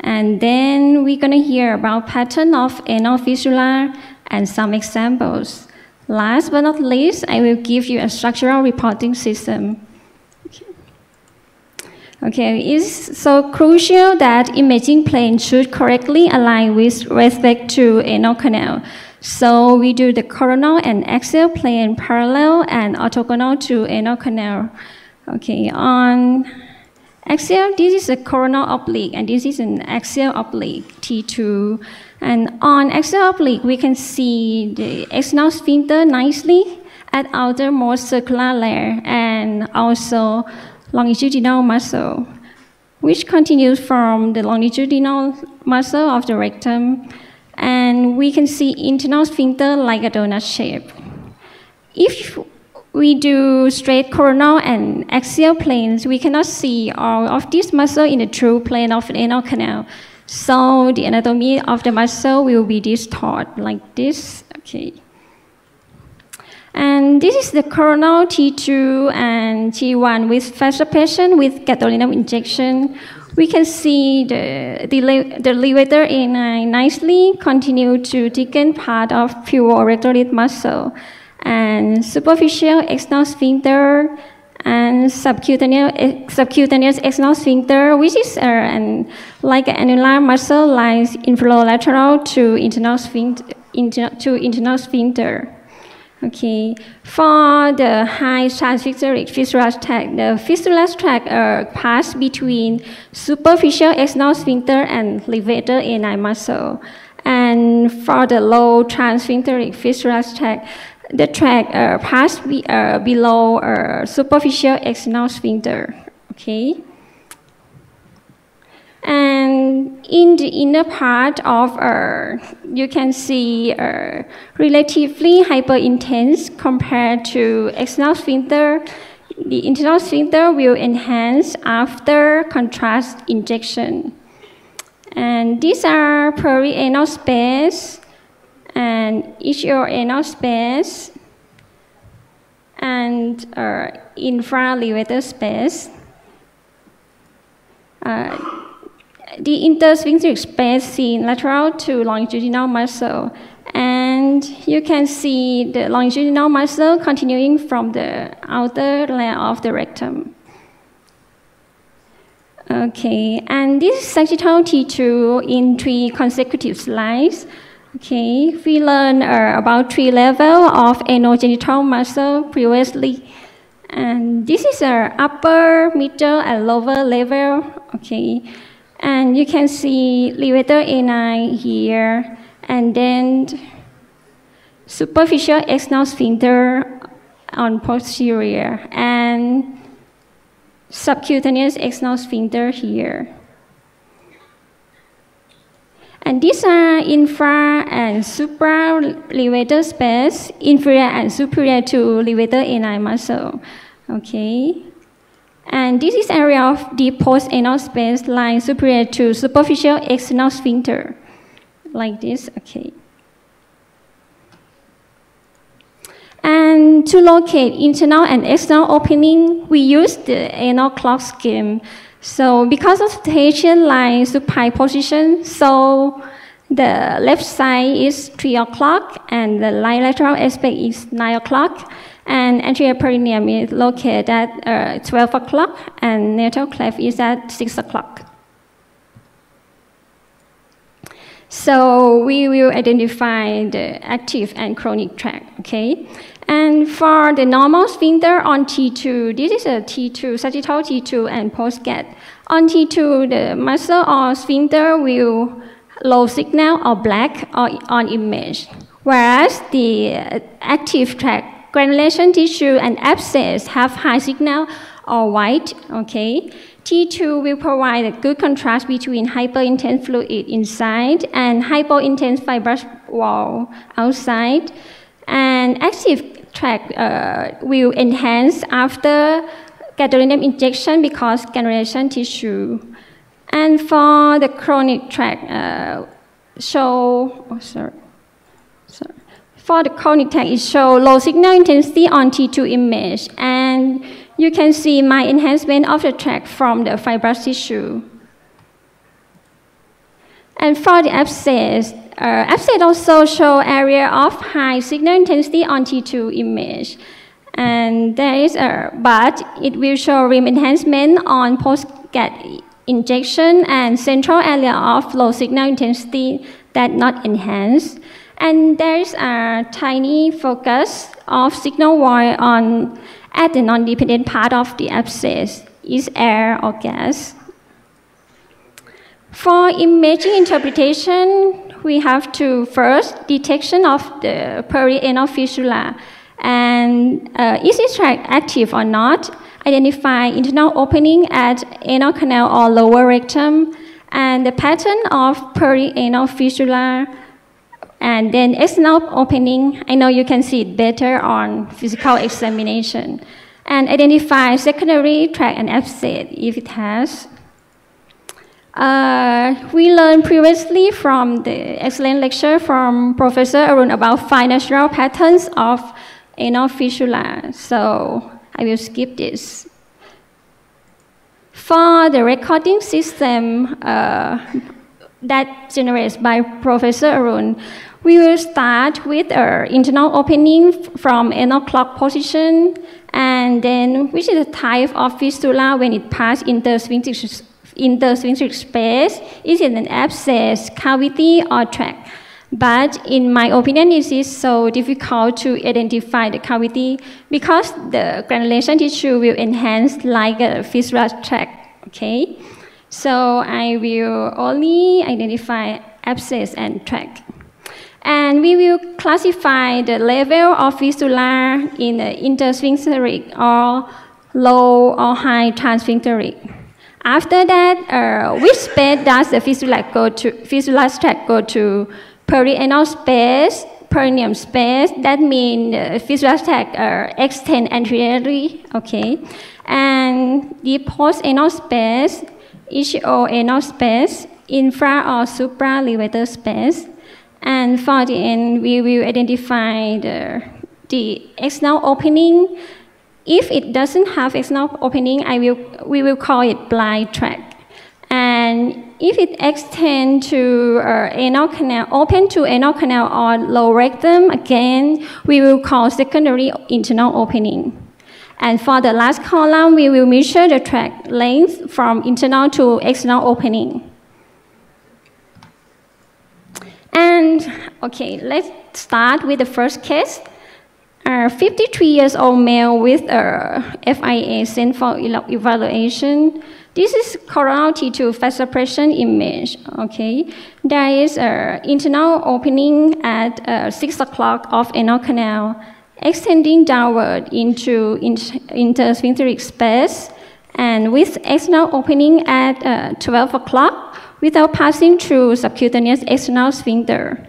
And then we're going to hear about pattern of anal fistula and some examples. Last but not least, I will give you a structural reporting system. Okay. it's so crucial that imaging plane should correctly align with respect to anal canal. So we do the coronal and axial plane parallel and orthogonal to anal canal. Okay, on Axial, this is a coronal oblique, and this is an axial oblique, T2. And on axial oblique, we can see the external sphincter nicely at outer outermost circular layer, and also longitudinal muscle, which continues from the longitudinal muscle of the rectum. And we can see internal sphincter like a donut shape. If we do straight coronal and axial planes, we cannot see all of this muscle in the true plane of the anal canal. So the anatomy of the muscle will be distorted like this. Okay. And this is the coronal T2 and T1 with fat suppression with gadolinium injection. We can see the, the, the levator in nicely continue to thicken part of pure puborectoid muscle and superficial external sphincter and subcutaneous, subcutaneous external sphincter, which is uh, an, like an annular muscle lines infralateral to internal sphincter, inter, to internal sphincter. Okay, for the high transsphincteric fistula tract, the fistula tract uh, pass between superficial external sphincter and levator ani muscle. And for the low transsphincteric fistula tract, the tract uh, pass be, uh, below uh, superficial external sphincter. Okay. And in the inner part of uh, you can see uh, relatively hyperintense compared to external sphincter. The internal sphincter will enhance after contrast injection. And these are perianal space and ischioanal space and uh, infralevator space. Uh, the intersphincteric space seen lateral to longitudinal muscle. And you can see the longitudinal muscle continuing from the outer layer of the rectum. Okay, and this is sagittal T2 in three consecutive slides. Okay, we learned uh, about three levels of anogenital muscle previously. And this is our upper, middle, and lower level. Okay, and you can see levator ani here, and then superficial external sphincter on posterior and subcutaneous external sphincter here. And these are infra and supra levator space, inferior and superior to levator ani muscle. Okay. And this is area of the post-anal space lying superior to superficial external sphincter. Like this, okay. And to locate internal and external opening, we use the anal clock scheme. So because of the patient line position, so the left side is 3 o'clock and the lateral aspect is 9 o'clock. And anterior perineum is located at uh, 12 o'clock and natal cleft is at 6 o'clock. So we will identify the active and chronic tract, okay? And for the normal sphincter on T2, this is a T2, sagittal T2 and post-GAD. On T2, the muscle or sphincter will low signal or black or on image, whereas the uh, active tract, granulation tissue and abscess have high signal or white, okay? T2 will provide a good contrast between hyperintense fluid inside and hypointense fibrous wall outside. And active tract uh, will enhance after gadolinium injection because granulation tissue. And for the chronic track, uh, show, oh, sorry, sorry. For the chronic tract, it show low signal intensity on T2 image. And you can see my enhancement of the track from the fibrous tissue. And for the abscess, uh, abscess also show area of high signal intensity on T2 image. And there is a, but it will show rim enhancement on post-GAD injection and central area of low signal intensity that not enhanced. And there is a tiny focus of signal void on at the non-dependent part of the abscess is air or gas. For imaging interpretation, we have to first detection of the perianal fistula and uh, is it active or not? Identify internal opening at anal canal or lower rectum and the pattern of perianal fistula and then external opening, I know you can see it better on physical examination. And identify secondary tract and abscess if it has. Uh, we learned previously from the excellent lecture from Professor Arun about five natural patterns of anal fistula. So I will skip this. For the recording system uh, that generates by Professor Arun, we will start with our internal opening from anal clock position, and then which is the type of fistula when it passes intersphincteric, intersphincteric space, is it an abscess, cavity, or tract? But in my opinion, it is so difficult to identify the cavity because the granulation tissue will enhance like a fistula tract, okay? So I will only identify abscess and tract. And we will classify the level of fistula in the intersphincteric or low or high transsphincteric. After that, uh, which space does the fistula go go to perianal space, perineum space. That means the fistula tract uh, extend anteriorly. Okay, and the post-anal space, ischio-anal space, infra or supra levator space. And for the end, we will identify the, the external opening. If it doesn't have external opening, I will, we will call it blind tract. And if it extends to uh, anal canal, open to anal canal or low rectum, again, we will call secondary internal opening. And for the last column, we will measure the tract length from internal to external opening. And okay, let's start with the first case. A 53 years old male with a FIA for evaluation. This is coronal T2 fat suppression image. Okay, there is an internal opening at uh, six o'clock of anal canal, extending downward into intersphincteric space, and with external opening at uh, 12 o'clock without passing through subcutaneous external sphincter.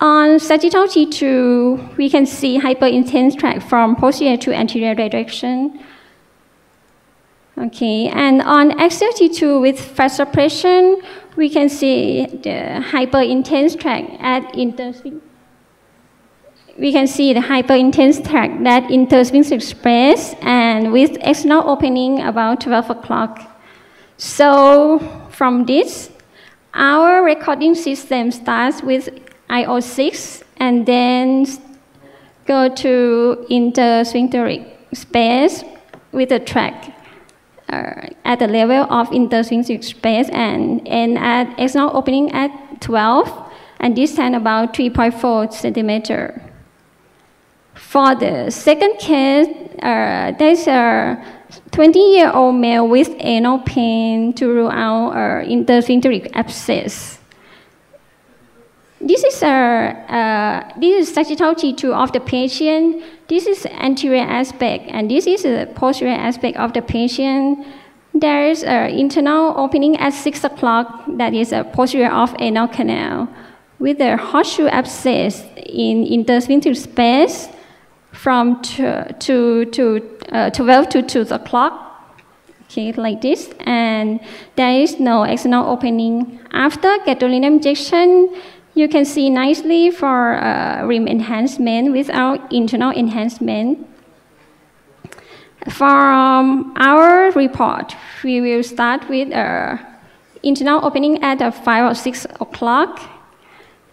On sagittal T2, we can see hyperintense track from posterior to anterior direction. Okay, and on axial T2 with fat suppression, we can see the hyperintense track at intersphincter. We can see the hyperintense track that intersphincteric space and with external opening about 12 o'clock. So from this, our recording system starts with IO6 and then go to intersphincteric space with a track uh, at the level of intersphincteric space and end at external opening at 12 and distance about 3.4 centimeter. For the second case, uh, there's a 20-year-old male with anal pain to rule out uh, intersphincteric abscess. This is a this is sagittal T2 of the patient. This is anterior aspect, and this is the posterior aspect of the patient. There is an internal opening at six o'clock. That is a posterior of anal canal, with a horseshoe abscess in intersphincter space from uh, 12 to 2 o'clock okay, like this, and there is no external opening. After gadolinium injection, you can see nicely for uh, rim enhancement without internal enhancement. From our report, we will start with uh, internal opening at uh, 5 or 6 o'clock,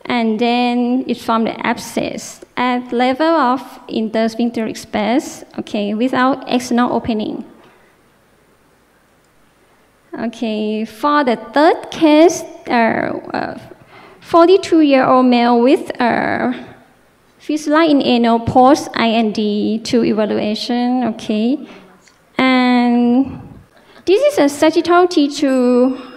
and then it's from the abscess at level of intersphincteric space, okay, without external opening. Okay, for the third case, uh, uh 42-year-old male with a fistula in anal post IND to evaluation, okay. And this is a sagittal T2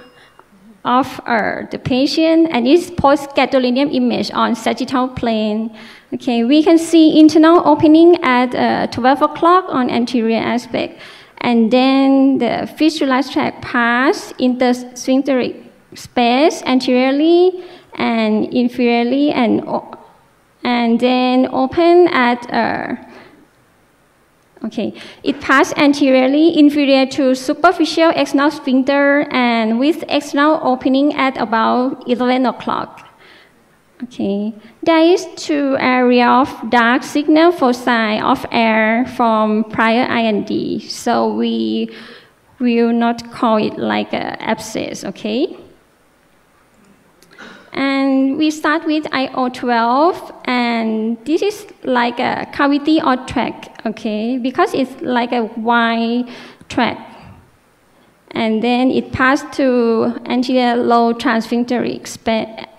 of uh, the patient and this post-gadolinium image on sagittal plane. Okay, we can see internal opening at uh, 12 o'clock on anterior aspect. And then the fistulized tract pass intersphincteric space anteriorly and inferiorly and, and then open at, okay, it passed anteriorly inferior to superficial external sphincter and with external opening at about 11 o'clock. Okay, there is two area of dark signal for sign of air from prior IND, so we will not call it like abscess, okay? And we start with IO12, and this is like a cavity or track, okay, because it's like a wide track. And then it passed to anterior low transsphincteric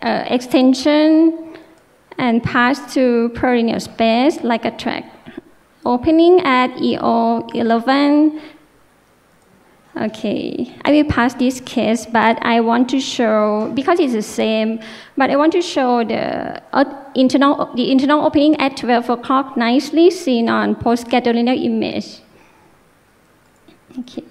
uh, extension and passed to perineal space like a track. Opening at EO11 Okay, I will pass this case, but I want to show, because it's the same, but I want to show the uh, internal, the internal opening at 12 o'clock nicely seen on post-gadolinium image. Okay.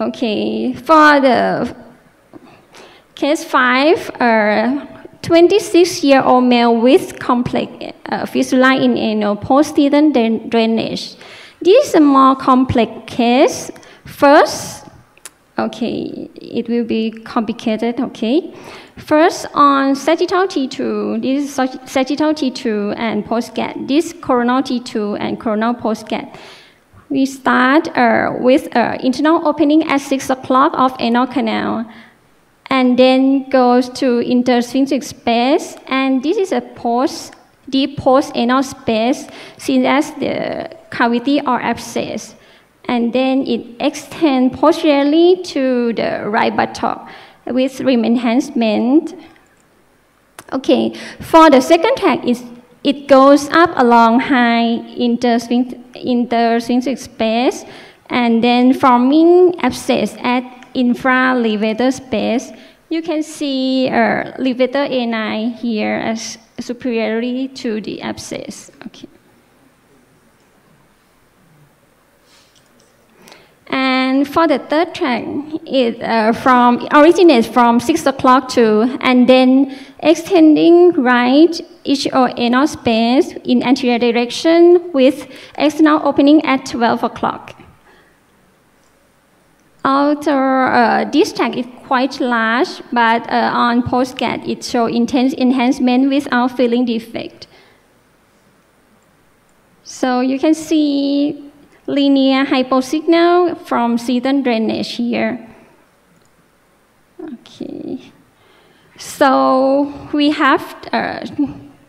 Okay, for the case 5, uh, 26-year-old male with complex uh, fistula in anal post-seton drainage. This is a more complex case. First, okay, it will be complicated, okay. First, on sagittal T2, this is sagittal T2 and post-GAD. This coronal T2 and coronal post-GAD. We start uh, with uh, internal opening at 6 o'clock of anal canal and then goes to intersphincteric space. And this is a post, deep post anal space seen as the cavity or abscess. And then it extends posteriorly to the right buttock with rim enhancement. Okay, for the second track is it goes up along high intersphincteric space and then forming abscess at infralevator space. You can see uh, levator ani here as superiorly to the abscess. Okay. And for the third track, it uh, from originates from six o'clock to, and then extending right ischioanal space in anterior direction with external opening at 12 o'clock. Outer, uh, this track is quite large, but uh, on post-GAD it shows intense enhancement without filling defect. So you can see linear hyposignal from seton drainage here. Okay. So we have uh,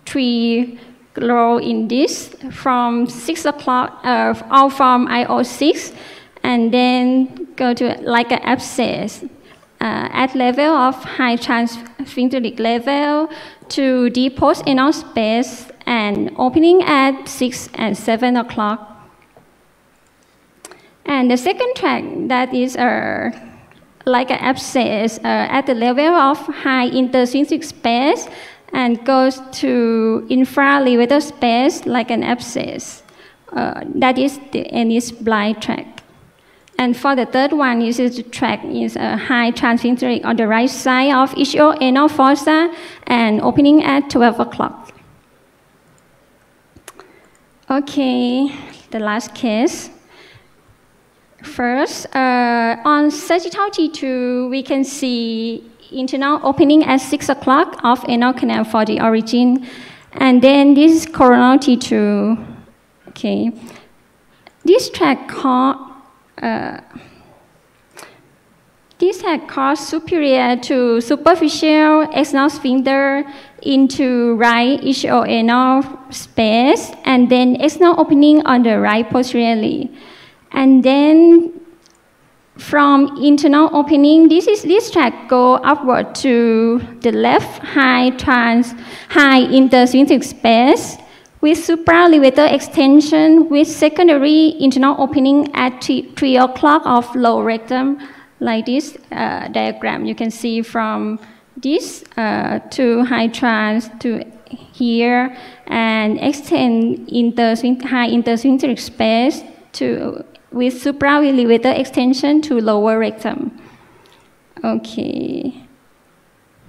three grow in this from 6 o'clock, uh, all from IO6, and then go to like an abscess uh, at level of high transsphincteric level to deep post anal space and opening at 6 and 7 o'clock and the second track that is uh, like an abscess uh, at the level of high intersphincteric space and goes to infralevator space like an abscess. Uh, that is the Ennis blind track. And for the third one, the track is a high transsphincteric on the right side of ischio anal fossa and opening at 12 o'clock. Okay, the last case. First, uh, on sagittal T2, we can see internal opening at 6 o'clock of anal canal for the origin. And then this is coronal T2. Okay. This track called, uh, this had caused superior to superficial external sphincter into right ischioanal space and then external opening on the right posteriorly. And then from internal opening, this is this track go upward to the left high trans high intersphincteric space with supralevator extension with secondary internal opening at three o'clock of low rectum, like this uh, diagram. You can see from this uh, to high trans to here and extend inter high intersphincteric space to with supralevator extension to lower rectum. Okay.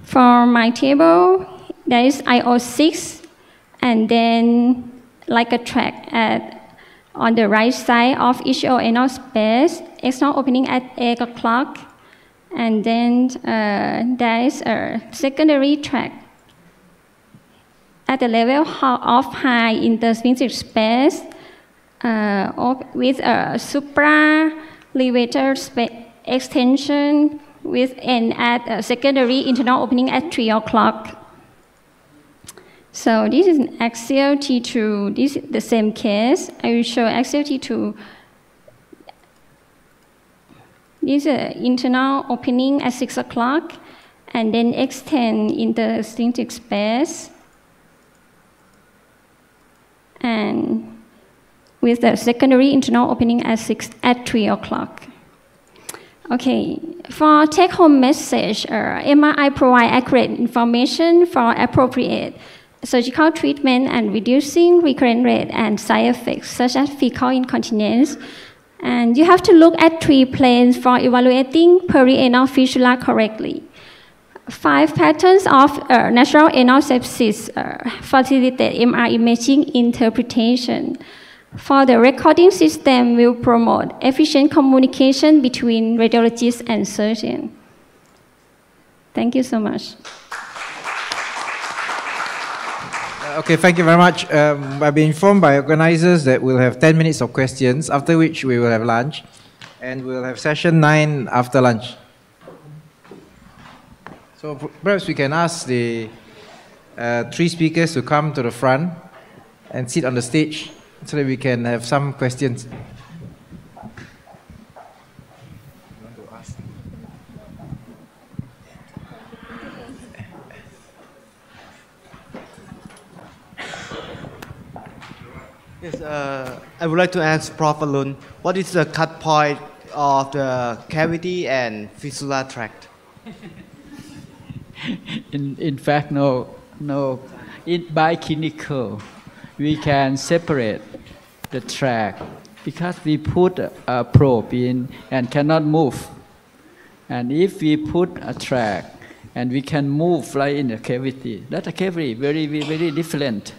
For my table, there is IO6 and then like a track at on the right side of each anal space, external opening at 8 o'clock, and then uh, there is a secondary track at the level of high in the intersphincteric space uh, with a supralevator extension with an at a secondary internal opening at 3 o'clock. So this is an axial T2. This is the same case. I will show axial T2. This is an internal opening at 6 o'clock and then extend in the sphincteric space. And with the secondary internal opening at, six, at 3 o'clock. Okay, for take-home message, uh, MRI provide accurate information for appropriate surgical treatment and reducing recurrent rate and side effects such as fecal incontinence. And you have to look at three planes for evaluating perianal fistula correctly. Five patterns of uh, natural anal sepsis uh, facilitate MR imaging interpretation. For the recording system will promote efficient communication between radiologists and surgeon. Thank you so much. Uh, okay, thank you very much. Um, I've been informed by organizers that we'll have 10 minutes of questions, after which we will have lunch, and we'll have session 9 after lunch. So perhaps we can ask the uh, three speakers to come to the front and sit on the stage so that we can have some questions. Yes, uh, I would like to ask Prof. Arun, what is the cut point of the cavity and fistula tract? <laughs> in, in fact, no, no. In, by clinical, we can separate the tract because we put a, probe in and cannot move. And if we put a tract and we can move like in a cavity, that a cavity very, very different.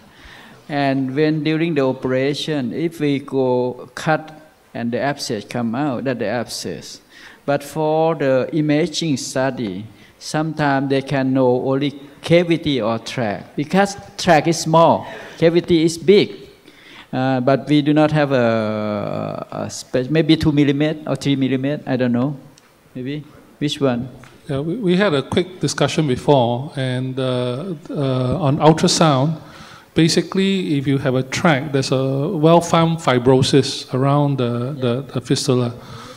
And when during the operation, if we go cut and the abscess come out, that the abscess. But for the imaging study, sometimes they can know only cavity or tract because tract is small, cavity is big. Uh, but we do not have a, a space, maybe two millimeter or three millimeter. I don't know. Maybe which one? Yeah, we, we had a quick discussion before, and uh, uh, on ultrasound, basically, if you have a tract, there's a well-found fibrosis around the, the, the fistula.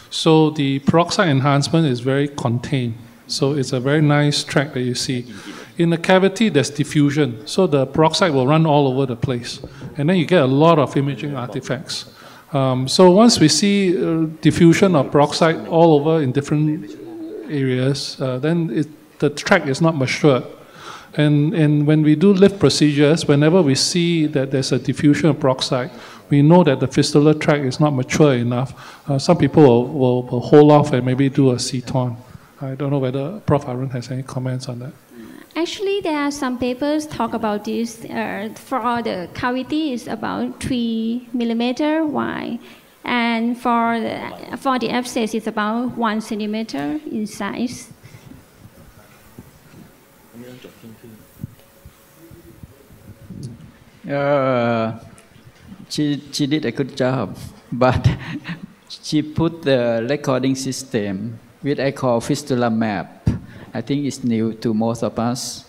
So the peroxide enhancement is very contained. So it's a very nice tract that you see. In the cavity, there's diffusion. So the peroxide will run all over the place. And then you get a lot of imaging artifacts. Um, so once we see uh, diffusion of peroxide all over in different areas, uh, then it, the tract is not matured. And, and when we do lift procedures, whenever we see that there's a diffusion of peroxide, we know that the fistula tract is not mature enough. Uh, some people will, will, will, hold off and maybe do a seton. I don't know whether Prof. Arun has any comments on that. Actually, there are some papers talk about this. Uh, for the cavity is about three millimeter wide, and for the, for the abscess it's about one centimeter in size. Uh, she, she did a good job, <laughs> but she put the recording system, which I call fistula map, I think it's new to most of us,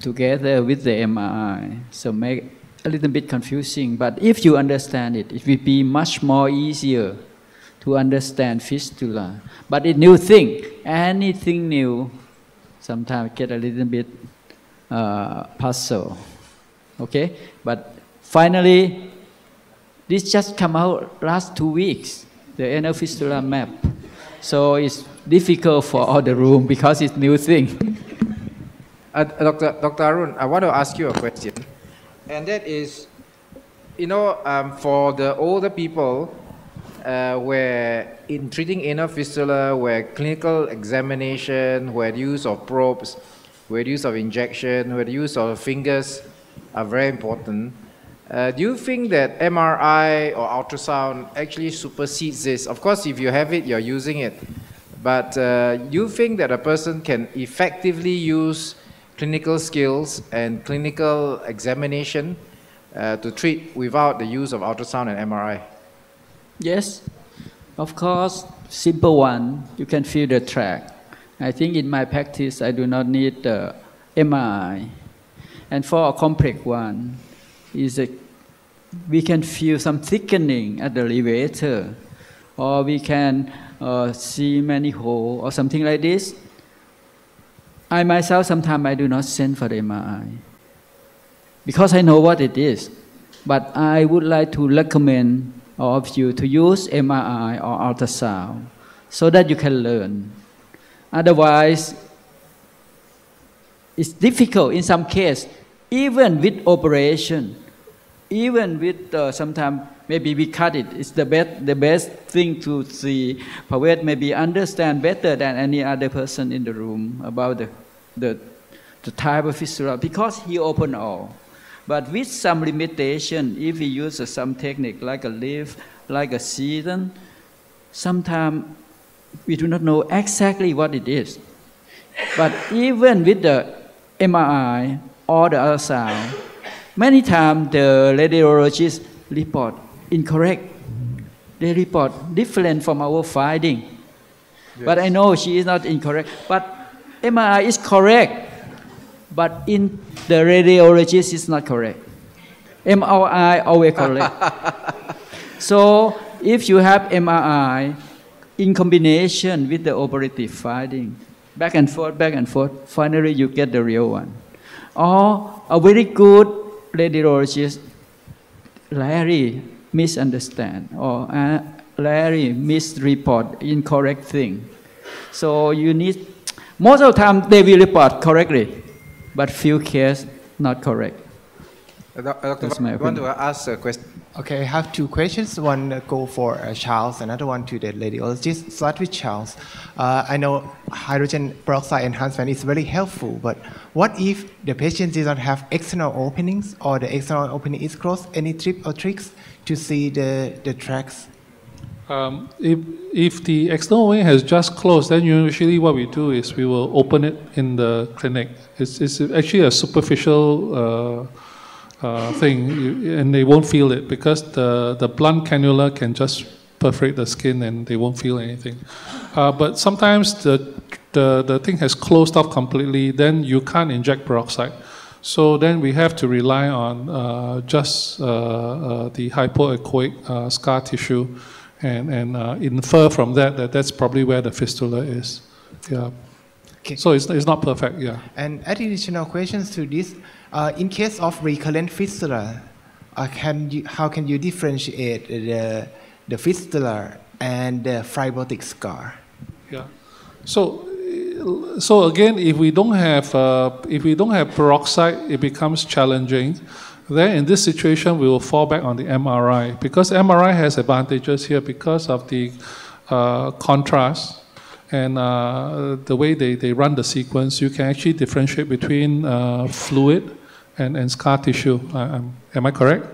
together with the MRI. So make a little bit confusing, but if you understand it, it will be much more easier to understand fistula. But a new thing, anything new, sometimes get a little bit uh, puzzle. Okay, but finally, this just come out last two weeks, the anal fistula map. So it's difficult for all the room because it's new thing. Uh, Dr. Dr. Arun, I want to ask you a question, and that is, you know, um, for the older people, uh, where in treating anal fistula, where clinical examination, where the use of probes, where the use of injection, where the use of fingers are very important. Uh, do you think that MRI or ultrasound actually supersedes this? Of course, if you have it, you're using it. But uh, you think that a person can effectively use clinical skills and clinical examination uh, to treat without the use of ultrasound and MRI? Yes, of course, simple one, you can feel the track. I think in my practice, I do not need the MRI. And for a complex one, is a, we can feel some thickening at the elevator, or we can uh, see many hole or something like this. I myself sometimes I do not send for the MRI because I know what it is. But I would like to recommend all of you to use MRI or ultrasound so that you can learn. Otherwise, it's difficult in some case, even with operation, even with uh, sometimes maybe we cut it. It's the best, the best thing to see. Pawet maybe understand better than any other person in the room about the, the, the type of fistula because he opened all. But with some limitation, if we use uh, some technique like a lift, like a seton, sometimes we do not know exactly what it is. But even with the MRI or the ultrasound, many times the radiologist report incorrect. They report different from our finding. Yes. But I know she is not incorrect. But MRI is correct. But in the radiologist is not correct. MRI always correct. <laughs> so if you have MRI in combination with the operative finding, back and forth, back and forth, finally you get the real one. Or a very good radiologist Larry misunderstand or uh, Larry misreport incorrect thing. So you need, most of the time they will report correctly, but few cases not correct. Uh, uh, Dr. That's my I want to ask a question. Okay, I have two questions. One uh, go for uh, Charles, another one to the radiologist. Start with Charles. Uh, I know hydrogen peroxide enhancement is very helpful, but what if the patient does not have external openings or the external opening is closed? Any tip or tricks to see the, the tracks? Um, if, if the external wing has just closed, then usually what we do is we will open it in the clinic. It's, it's actually a superficial uh, uh, thing, you, and they won't feel it because the, the blunt cannula can just perforate the skin and they won't feel anything. Uh, but sometimes the, the, the thing has closed off completely, then you can't inject peroxide. So then we have to rely on uh, just uh, uh, the hypoechoic uh, scar tissue and, and uh, infer from that that that's probably where the fistula is. Yeah. Okay. So it's, it's not perfect, yeah. And additional questions to this. Uh, in case of recurrent fistula, uh, can you, how can you differentiate the, the fistula and the fibrotic scar? Yeah. So, so again, if we don't have uh, if we don't have peroxide, it becomes challenging. Then in this situation, we will fall back on the MRI because MRI has advantages here because of the uh, contrast and uh, the way they, they run the sequence. You can actually differentiate between uh, fluid and, and scar tissue. Uh, um, am I correct?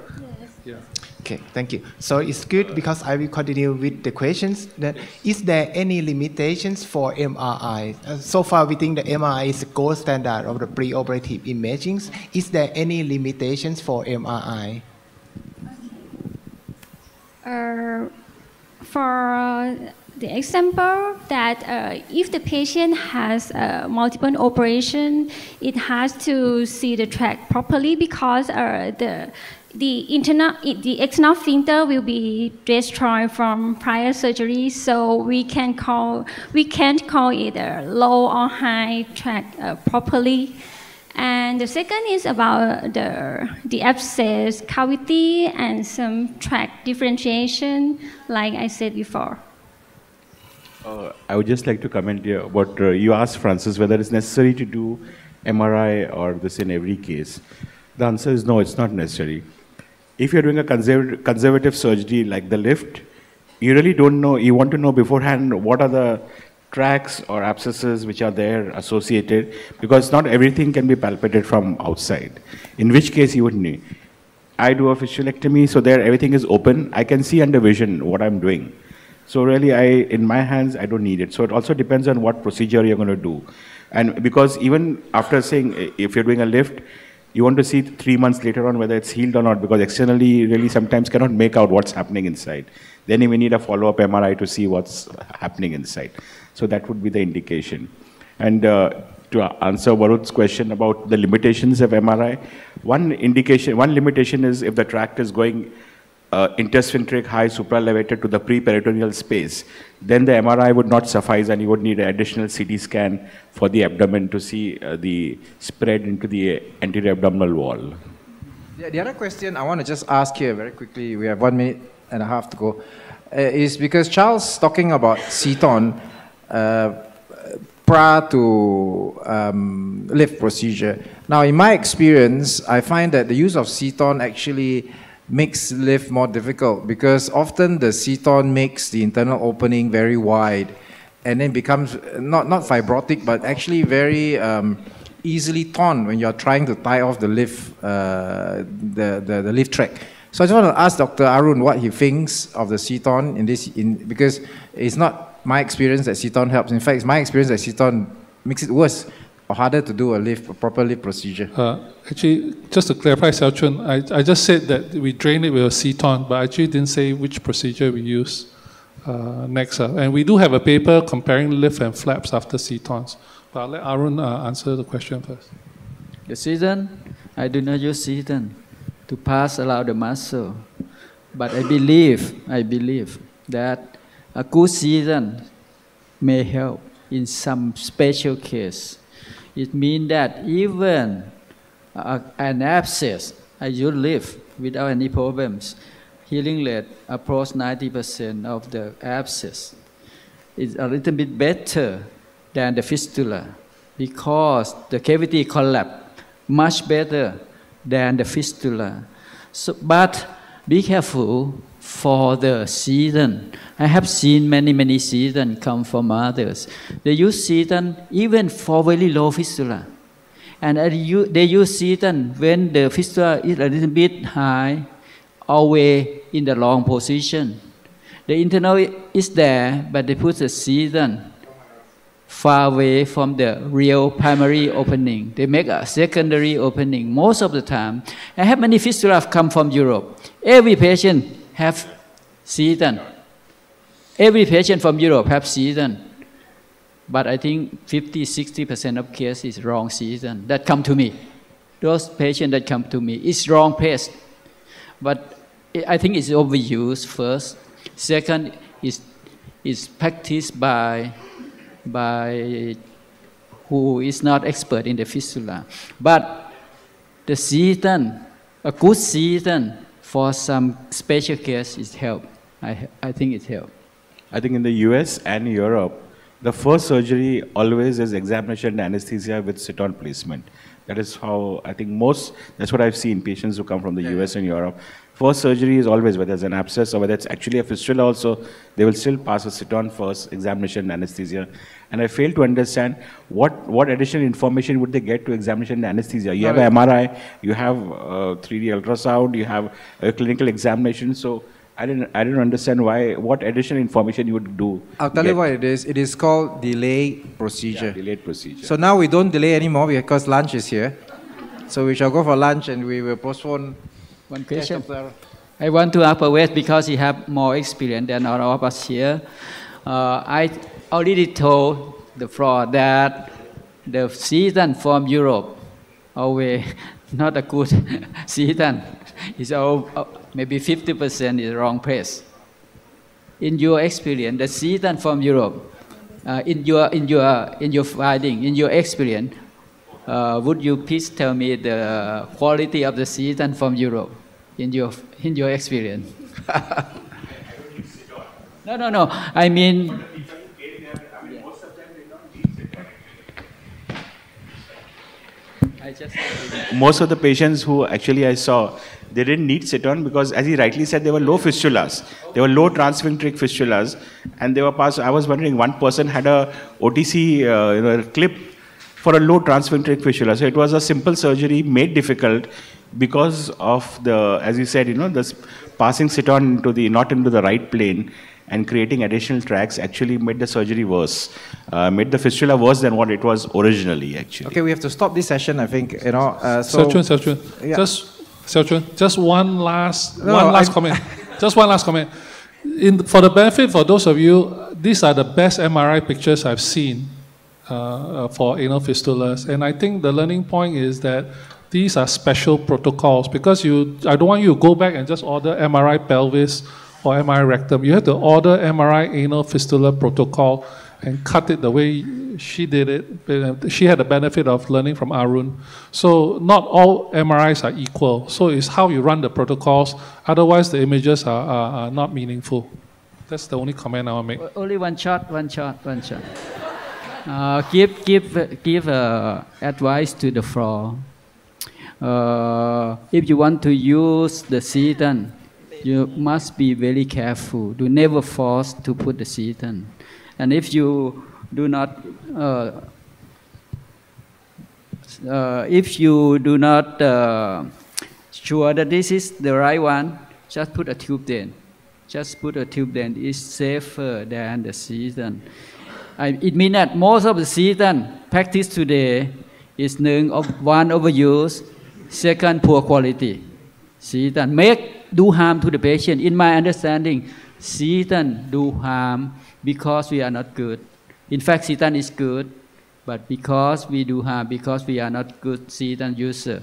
Yes. Okay, thank you. So it's good because I will continue with the questions. That is there any limitations for MRI? Uh, so far, we think the MRI is the gold standard of the preoperative imaging. Is there any limitations for MRI? Uh, for the example that uh, if the patient has uh, multiple operation, it has to see the track properly because uh, the the internal the external sphincter will be destroyed from prior surgery, so we can call we can't call it a low or high track uh, properly. And the second is about the, the abscess cavity and some track differentiation, like I said before. Uh, I would just like to comment here what uh, you asked Francis whether it's necessary to do MRI or this in every case. The answer is no, it's not necessary. If you're doing a conserv- conservative surgery like the lift, you really don't know, you want to know beforehand what are the tracks or abscesses which are there associated because not everything can be palpated from outside. In which case you would need. I do a fistulectomy, so there everything is open. I can see under vision what I'm doing. So really, I in my hands, I don't need it. So it also depends on what procedure you're going to do, and because even after saying eh, if you're doing a lift, you want to see three months later on whether it's healed or not, because externally really sometimes cannot make out what's happening inside. Then you may need a follow-up MRI to see what's happening inside. So that would be the indication. And uh, to answer Varut's question about the limitations of MRI, one indication, one limitation is if the tract is going uh, intersphincteric high supralevator to the preperitoneal space, then the MRI would not suffice and you would need an additional CT scan for the abdomen to see uh, the spread into the anterior abdominal wall. The other question I want to just ask here very quickly, we have one minute and a half to go, uh, is because Charles talking about seton uh, prior to um, lift procedure. Now, in my experience, I find that the use of seton actually makes lift more difficult because often the seton makes the internal opening very wide and then becomes not, not fibrotic but actually very um, easily torn when you're trying to tie off the lift, uh, the, the, the lift track. So I just want to ask Dr. Arun what he thinks of the seton in this, in, because it's not my experience that seton helps. In fact, it's my experience that seton makes it worse or harder to do a lift, a proper lift procedure. Uh, actually, just to clarify, Seow-Choen, I, I just said that we drain it with a seton, but I actually didn't say which procedure we use uh, next. Uh, and we do have a paper comparing lift and flaps after setons. But I'll let Arun uh, answer the question first. The seton, I do not use seton to pass allow the muscle. But I believe, I believe that a good seton may help in some special case. It means that even uh, an abscess, I use live without any problems. Healing rate approach 90% of the abscess. It's a little bit better than the fistula because the cavity collapse much better than the fistula. So, but be careful for the seton. I have seen many, many seton come from others. They use seton even for very low fistula. And they use seton when the fistula is a little bit high, always in the long position. The internal is there, but they put the seton far away from the real primary opening. They make a secondary opening most of the time. I have many fistula come from Europe. Every patient have seton. Every patient from Europe have seton. But I think 50, 60% of cases is wrong seton that come to me. Those patients that come to me, it's wrong pace. But I think it's overused first. Second, is is practiced by by who is not expert in the fistula. But the seton, a good seton for some special case is help. I, I think it help. I think in the US and Europe, the first surgery always is examination and anesthesia with seton placement. That is how I think most, that's what I've seen, patients who come from the US and Europe. First surgery is always whether it's an abscess or whether it's actually a fistula also, they will still pass a seton first, examination anesthesia. And I fail to understand what, what additional information would they get to examination and anesthesia. You have an MRI, you have 3D ultrasound, you have a clinical examination. So I didn't, I didn't understand why, what additional information you would do. I'll tell you what it is. It is called delay procedure. Yeah, delayed procedure. So now we don't delay anymore because lunch is here. So we shall go for lunch and we will postpone. One question. I want to ask West because he have more experience than all of us here. Uh, I already told the floor that the seton from Europe always <laughs> not a good <laughs> seton. It's all, uh, maybe 50% is wrong place. In your experience, the seton from Europe, uh, in your in your in your finding, in your experience, uh, would you please tell me the quality of the seton from Europe? in your in your experience? <laughs> no, no, no. I mean. Most of the patients who actually I saw, they didn't need seton because, as he rightly said, they were low fistulas. They were low transsphincteric fistulas, and they were passed. I was wondering, one person had a OTSC uh, you know, clip for a low transsphincteric fistula. So it was a simple surgery made difficult because of the, as you said, you know, this passing seton into the, not into the right plane and creating additional tracks actually made the surgery worse, uh, made the fistula worse than what it was originally, actually. Okay, we have to stop this session, I think, you know. Uh, so, Seow-Choen, yeah. just, Seow-Choen, just one last, no, one last I, comment. <laughs> just one last comment. In, for the benefit for those of you, these are the best MRI pictures I've seen uh, for anal fistulas. And I think the learning point is that these are special protocols because you, I don't want you to go back and just order MRI pelvis or MRI rectum. You have to order MRI anal fistula protocol and cut it the way she did it. She had the benefit of learning from Arun. So not all MRIs are equal. So it's how you run the protocols. Otherwise, the images are, are, are not meaningful. That's the only comment I to make. Only one shot, one shot, one shot. Uh, give give give uh, advice to the floor. Uh, if you want to use the sedan, you must be very careful. Do never force to put the seton. And if you do not, uh, uh, if you do not uh, sure that this is the right one, just put a tube then. Just put a tube then. It's safer than the seton. I, it means that most of the seton practice today is known of one overuse Second, poor quality. That make do harm to the patient. In my understanding, seton do harm because we are not good. In fact, seton is good, but because we do harm, because we are not good seton user.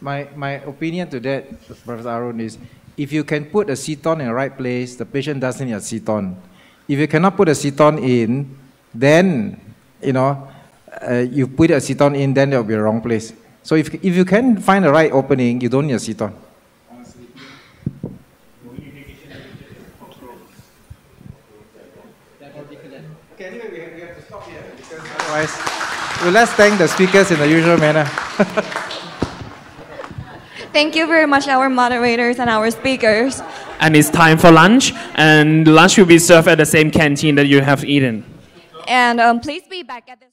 My, my opinion to that, Professor Arun, is if you can put a seton in the right place, the patient doesn't need a seton. If you cannot put a seton in, then, you know, uh, you put a seton in, then there will be a wrong place. So if, if you can find the right opening, you don't need a seton. Okay, anyway, we have, we have to stop here because otherwise, well, let's thank the speakers in the usual manner. <laughs> thank you very much, our moderators and our speakers. And it's time for lunch, and lunch will be served at the same canteen that you have eaten. And um, please be back at the